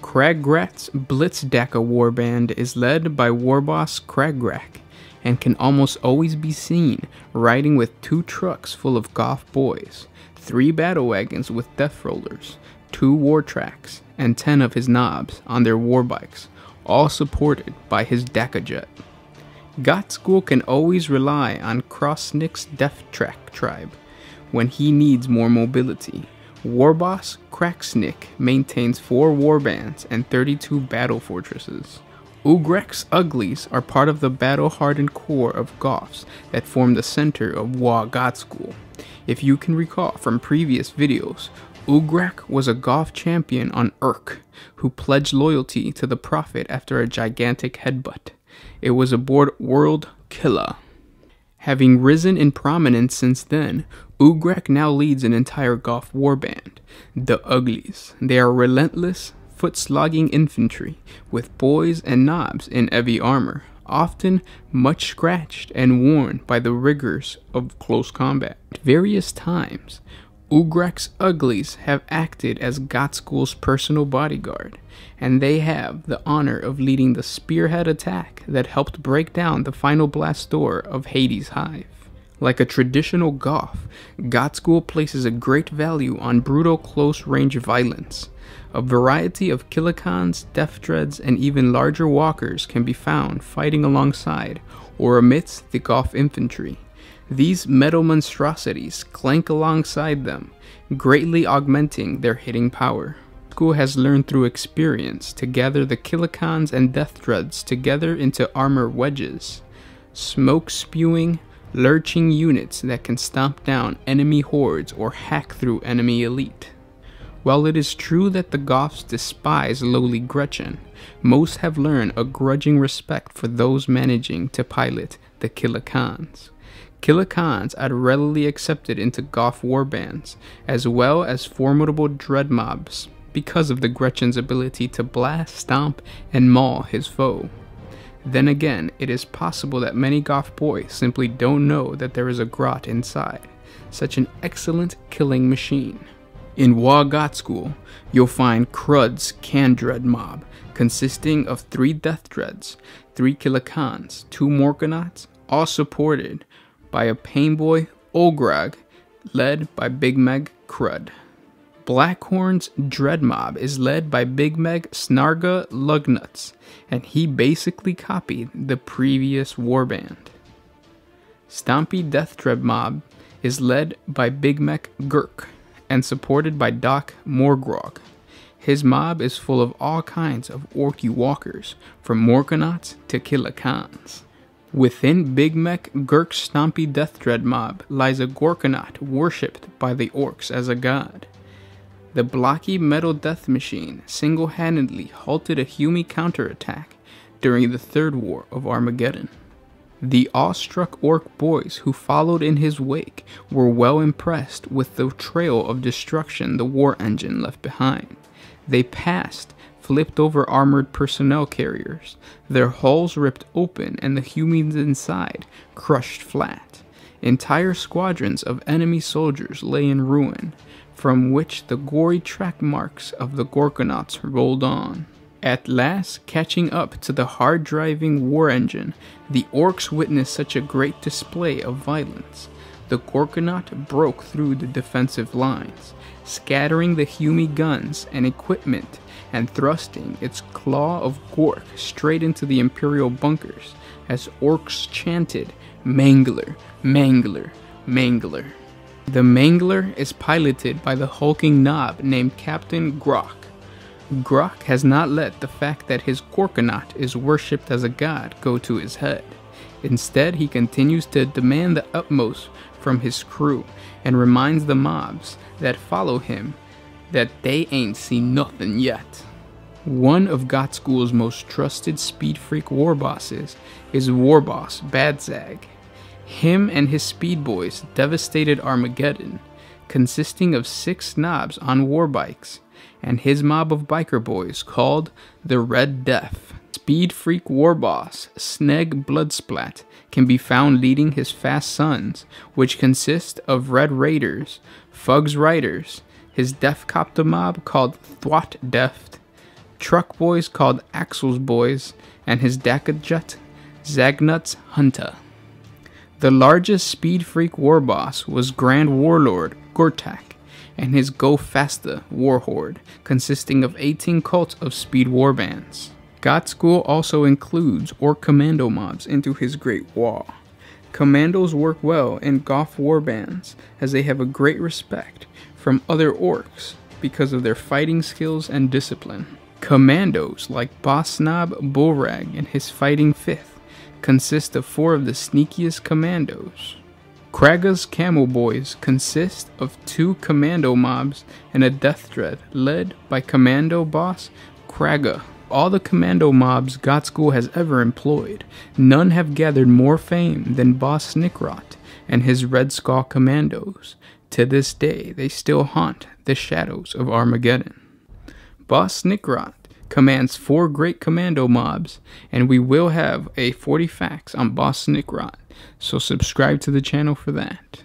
Kragrat's Blitz Dakka Warband is led by Warboss Kragrak and can almost always be seen riding with two trucks full of Goff boys, three battle wagons with death rollers, two war tracks, and ten of his knobs on their war bikes, all supported by his Dakka jet. School can always rely on Crossnick's Death Track tribe when he needs more mobility. Warboss Kraksnick maintains 4 warbands and 32 battle fortresses. Ugrak's Uglies are part of the battle-hardened core of Goffs that form the center of Waaagh Ghazghkull. If you can recall from previous videos, Ugrak was a Goff champion on Urk, who pledged loyalty to the Prophet after a gigantic headbutt. It was aboard World Killa. Having risen in prominence since then, Ugrak now leads an entire Goff warband, the Uglies. They are relentless, foot-slogging infantry, with boys and knobs in heavy armor, often much scratched and worn by the rigors of close combat. At various times, Ugrak's Uglies have acted as Ghazghkull's personal bodyguard, and they have the honor of leading the spearhead attack that helped break down the final blast door of Hades' Hive. Like a traditional Goff, Ghazghkull places a great value on brutal close range violence. A variety of Killa Kans, Death Dreads, and even larger walkers can be found fighting alongside or amidst the Goff infantry. These metal monstrosities clank alongside them, greatly augmenting their hitting power. School has learned through experience to gather the Killa Kans and Death Dreads together into armor wedges, smoke spewing, lurching units that can stomp down enemy hordes or hack through enemy elite. While it is true that the Goffs despise lowly Gretchen, most have learned a grudging respect for those managing to pilot the Killa Kans. Killikans are readily accepted into Goff warbands, as well as formidable dread mobs, because of the Gretchen's ability to blast, stomp, and maul his foe. Then again, it is possible that many Goff boys simply don't know that there is a grot inside, such an excellent killing machine. In Waaagh Ghazghkull, you'll find Crud's Candread mob, consisting of three Death Dreads, three Killa Kans, two Morkanauts, all supported by a Painboy Ograg, led by Big Mek Crud. Blackhorn's Dread Mob is led by Big Mek Snarga Lugnuts, and he basically copied the previous warband. Stompy Death Dread Mob is led by Big Mek Gurk and supported by Doc Morgrog. His mob is full of all kinds of orky walkers, from Morkanauts to Killa Kans. Within Big Mek Gurk's Stompy Death Dread mob lies a Gorkanaut worshipped by the orcs as a god. The blocky metal death machine single handedly halted a humie counterattack during the Third War of Armageddon. The awestruck orc boys who followed in his wake were well impressed with the trail of destruction the war engine left behind. They passed flipped over armored personnel carriers, their hulls ripped open and the humans inside crushed flat. Entire squadrons of enemy soldiers lay in ruin, from which the gory track marks of the Gorkanauts rolled on. At last, catching up to the hard driving war engine, the orcs witnessed such a great display of violence. the Gorkanaut broke through the defensive lines, scattering the humie guns and equipment and thrusting its claw of Gork straight into the Imperial bunkers as orcs chanted, Mangler, Mangler, Mangler. The Mangler is piloted by the hulking knob named Captain Grok. Grok has not let the fact that his Gorkanaut is worshipped as a god go to his head. Instead, he continues to demand the utmost from his crew and reminds the mobs that follow him that they ain't seen nothing yet. One of Ghazghkull's most trusted speed freak war bosses is war boss Badzag. Him and his speed boys devastated Armageddon, consisting of six knobs on war bikes, and his mob of biker boys called the Red Death. Speed Freak War Boss, Sneg Bloodsplat, can be found leading his fast sons, which consist of Red Raiders, Fugs Riders, his Death Copter mob called Thwat Deft, Truck Boys called Axel's Boys, and his Dakkajet, Zagnuts Hunter. The largest Speed Freak war boss was Grand Warlord Gortak and his Go Fasta war horde, consisting of 18 cults of speed warbands. Ghazghkull also includes Orc Commando mobs into his Great Wall. Commandos work well in Goff warbands as they have a great respect from other orcs because of their fighting skills and discipline. Commandos like Boss Snob Bullrag and his Fighting Fifth consist of four of the sneakiest commandos. Kraga's Camel Boys consist of two commando mobs and a death dread led by commando boss Kraga all the commando mobs Ghazghkull has ever employed, none have gathered more fame than Boss Snickrot and his Red Skull commandos. To this day, they still haunt the shadows of Armageddon. Boss Snickrot commands four great commando mobs, and we will have a 40 facts on Boss Snickrot, so subscribe to the channel for that.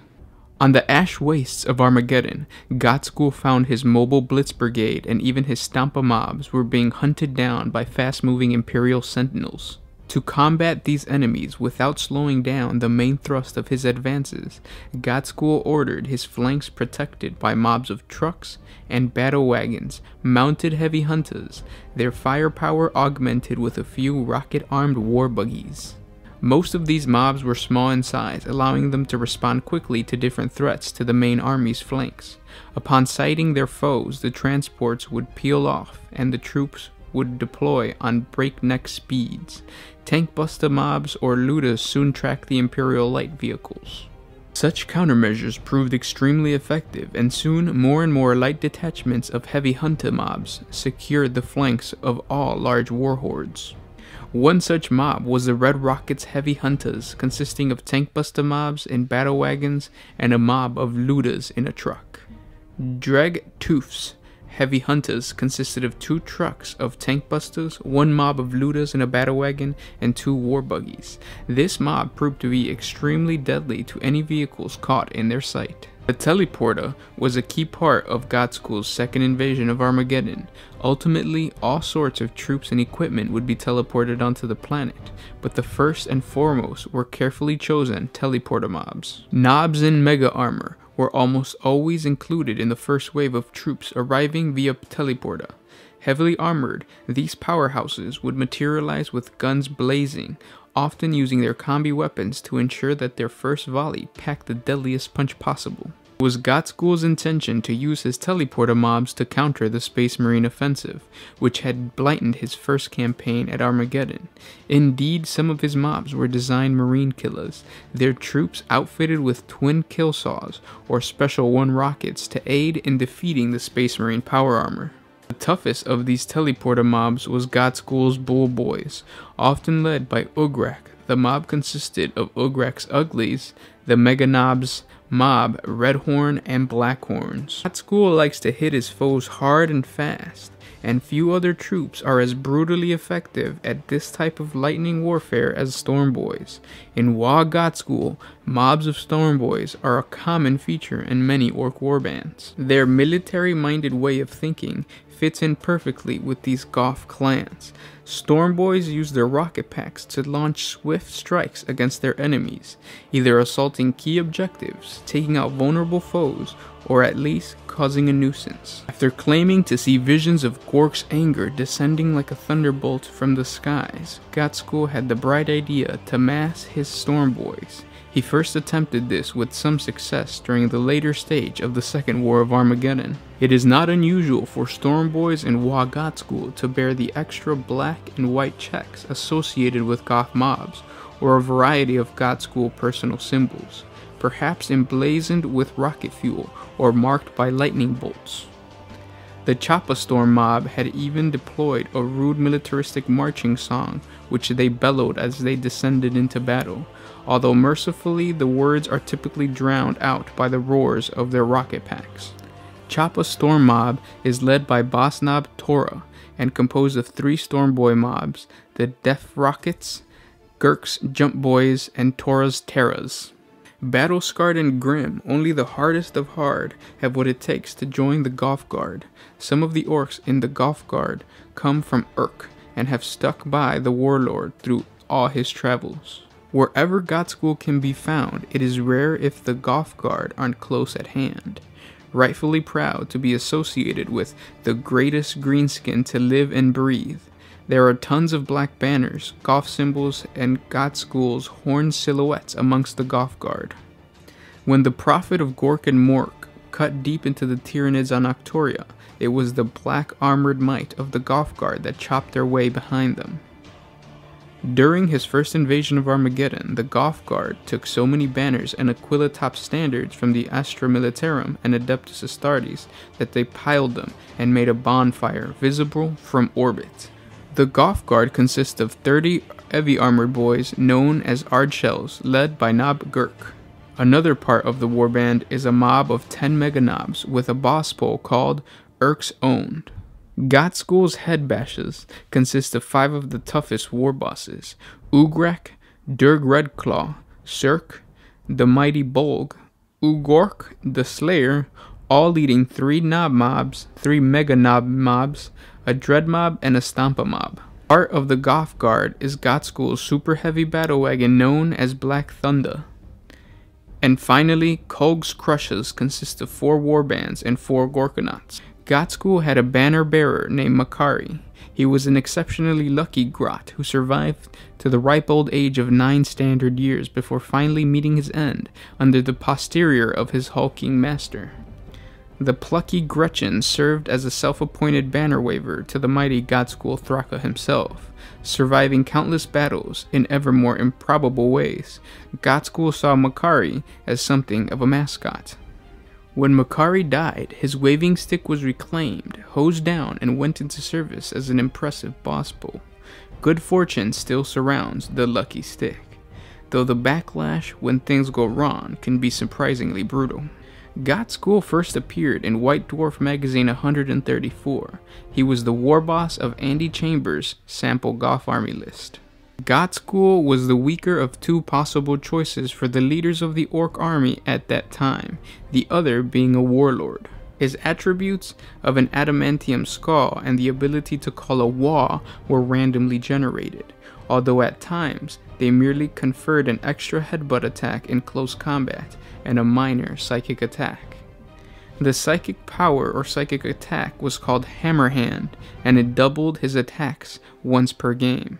On the ash wastes of Armageddon, Ghazghkull found his mobile Blitz Brigade and even his Stompa mobs were being hunted down by fast-moving Imperial Sentinels. To combat these enemies without slowing down the main thrust of his advances, Ghazghkull ordered his flanks protected by mobs of trucks and battle wagons, mounted heavy hunters, their firepower augmented with a few rocket-armed war buggies. Most of these mobs were small in size, allowing them to respond quickly to different threats to the main army's flanks. Upon sighting their foes, the transports would peel off and the troops would deploy on breakneck speeds. Tank buster mobs or looters soon tracked the Imperial light vehicles. Such countermeasures proved extremely effective, and soon more and more light detachments of heavy hunter mobs secured the flanks of all large warhordes. One such mob was the Red Rockets Heavy Hunters, consisting of tank buster mobs in battle wagons and a mob of looters in a truck. Dreg Toofs Heavy Hunters consisted of two trucks of tank busters, one mob of looters in a battle wagon, and two war buggies. This mob proved to be extremely deadly to any vehicles caught in their sight. The teleporter was a key part of Ghazghkull's second invasion of Armageddon. Ultimately, all sorts of troops and equipment would be teleported onto the planet, but the first and foremost were carefully chosen teleporter mobs. Knobs in mega armor were almost always included in the first wave of troops arriving via teleporter. Heavily armored, these powerhouses would materialize with guns blazing, often using their combi weapons to ensure that their first volley packed the deadliest punch possible. Was Ghazghkull's intention to use his teleporter mobs to counter the Space Marine offensive, which had blighted his first campaign at Armageddon. Indeed, some of his mobs were designed Marine killers, their troops outfitted with twin kill saws or Special 1 rockets to aid in defeating the Space Marine power armor. The toughest of these teleporter mobs was Ghazghkull's Bull Boys, often led by Ugrak. The mob consisted of Ugrak's Uglies, the Mega Mob, Redhorn, and Blackhorns. Ghazghkull likes to hit his foes hard and fast, and few other troops are as brutally effective at this type of lightning warfare as Storm Boys. In Waaagh Ghazghkull, mobs of Storm Boys are a common feature in many orc warbands. Their military-minded way of thinking fits in perfectly with these Goff clans. Storm Boys use their rocket packs to launch swift strikes against their enemies, either assaulting key objectives, taking out vulnerable foes, or at least causing a nuisance. After claiming to see visions of Gork's anger descending like a thunderbolt from the skies, Ghazghkull had the bright idea to mass his Storm Boys. He first attempted this with some success during the later stage of the Second War of Armageddon. It is not unusual for Storm Boys and Waaagh Ghazghkull to bear the extra black and white checks associated with Goff mobs, or a variety of Ghazghkull personal symbols, perhaps emblazoned with rocket fuel or marked by lightning bolts. The Choppa Storm mob had even deployed a rude militaristic marching song, which they bellowed as they descended into battle, although mercifully the words are typically drowned out by the roars of their rocket packs. Choppa Storm Mob is led by Boss Nob Tora and composed of three Storm Boy mobs the Death Rockets, Gurk's Jump Boys, and Tora's Terras. Battle scarred and grim, only the hardest of hard have what it takes to join the Goff Guard. Some of the orcs in the Goff Guard come from Urk and have stuck by the warlord through all his travels. Wherever Ghazghkull can be found, it is rare if the Goff Guard aren't close at hand. Rightfully proud to be associated with the greatest greenskin to live and breathe, there are tons of black banners, Goff symbols, and Ghazghkull's horned silhouettes amongst the Goff Guard. When the prophet of Gork and Mork cut deep into the Tyranids on Octoria, it was the black armored might of the Goff Guard that chopped their way behind them. During his first invasion of Armageddon, the Goff Guard took so many banners and Aquila top standards from the Astra Militarum and Adeptus Astartes that they piled them and made a bonfire visible from orbit. The Goff Guard consists of 30 heavy armored boys known as Ardshells, led by Nob Gurk. Another part of the warband is a mob of 10 Mega meganobs with a boss pole called Urk's Owned. Ghazghkull's head bashes consist of five of the toughest war bosses Ugrak, Durg Redclaw, Cirque, the Mighty Bolg, Ugork, the Slayer, all leading three Nob mobs, three Mega Nob mobs, a Dread mob, and a Stompa mob. Part of the Goff Guard is Ghazghkull's super heavy battle wagon known as Black Thunder. And finally, Kog's Crushes consist of four warbands and four Gorkanauts. Ghazghkull had a banner bearer named Makari. He was an exceptionally lucky Grot who survived to the ripe old age of nine standard years before finally meeting his end under the posterior of his hulking master. The plucky Gretchen served as a self appointed banner waver to the mighty Ghazghkull Thraka himself, surviving countless battles in ever more improbable ways. Ghazghkull saw Makari as something of a mascot. When Makari died, his waving stick was reclaimed, hosed down, and went into service as an impressive boss pole. Good fortune still surrounds the lucky stick, though the backlash when things go wrong can be surprisingly brutal. Ghazghkull first appeared in White Dwarf magazine 134. He was the war boss of Andy Chambers' sample Goff army list. Ghazghkull was the weaker of two possible choices for the leaders of the Orc army at that time, the other being a warlord. His attributes of an adamantium skull and the ability to call a waaagh were randomly generated, although at times they merely conferred an extra headbutt attack in close combat, and a minor psychic attack. The psychic power or psychic attack was called Hammer Hand, and it doubled his attacks once per game.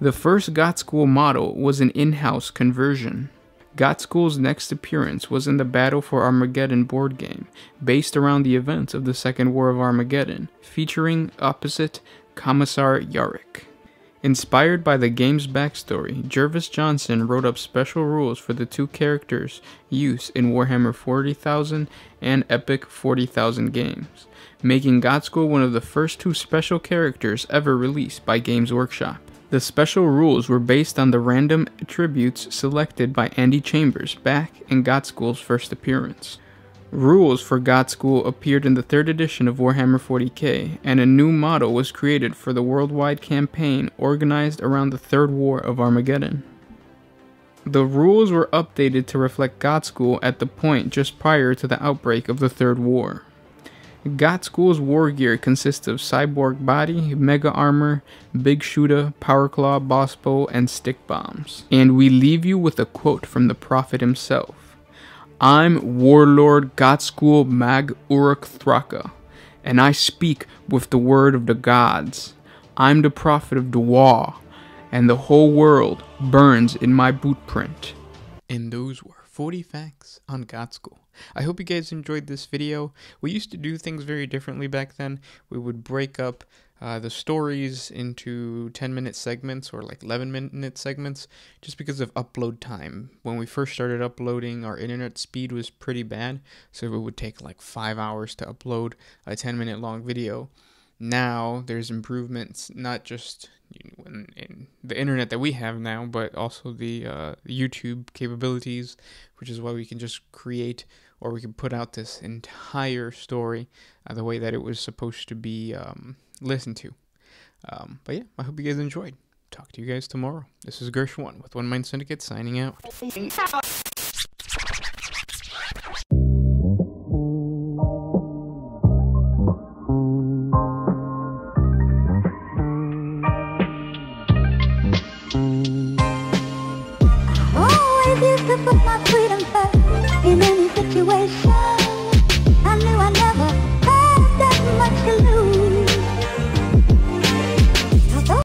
The first Ghazghkull model was an in house conversion. Ghazghkull's next appearance was in the Battle for Armageddon board game, based around the events of the Second War of Armageddon, featuring opposite Commissar Yarrick. Inspired by the game's backstory, Jervis Johnson wrote up special rules for the two characters' use in Warhammer 40,000 and Epic 40,000 games, making Ghazghkull one of the first two special characters ever released by Games Workshop. The special rules were based on the random attributes selected by Andy Chambers back in Ghazghkull's first appearance. Rules for Ghazghkull appeared in the third edition of Warhammer 40k, and a new model was created for the worldwide campaign organized around the Third War of Armageddon. The rules were updated to reflect Ghazghkull at the point just prior to the outbreak of the Third War. Ghazghkull's war gear consists of cyborg body, mega armor, big shooter, power claw, boss bow, and stick bombs. And we leave you with a quote from the prophet himself. I'm Warlord Ghazghkull Mag Uruk Thraka, and I speak with the word of the gods. I'm the prophet of Dwa, and the whole world burns in my boot print. And those were 40 facts on Ghazghkull. I hope you guys enjoyed this video. We used to do things very differently back then. We would break up uh, the stories into 10 minute segments or like 11 minute segments just because of upload time. When we first started uploading, our internet speed was pretty bad, so it would take like five hours to upload a 10 minute long video. Now there's improvements, not just in, in the internet that we have now, but also the uh, YouTube capabilities, which is why we can just create or we can put out this entire story uh, the way that it was supposed to be um, listened to. Um, but yeah, I hope you guys enjoyed. Talk to you guys tomorrow. This is Gersh One with One Mind Syndicate signing out.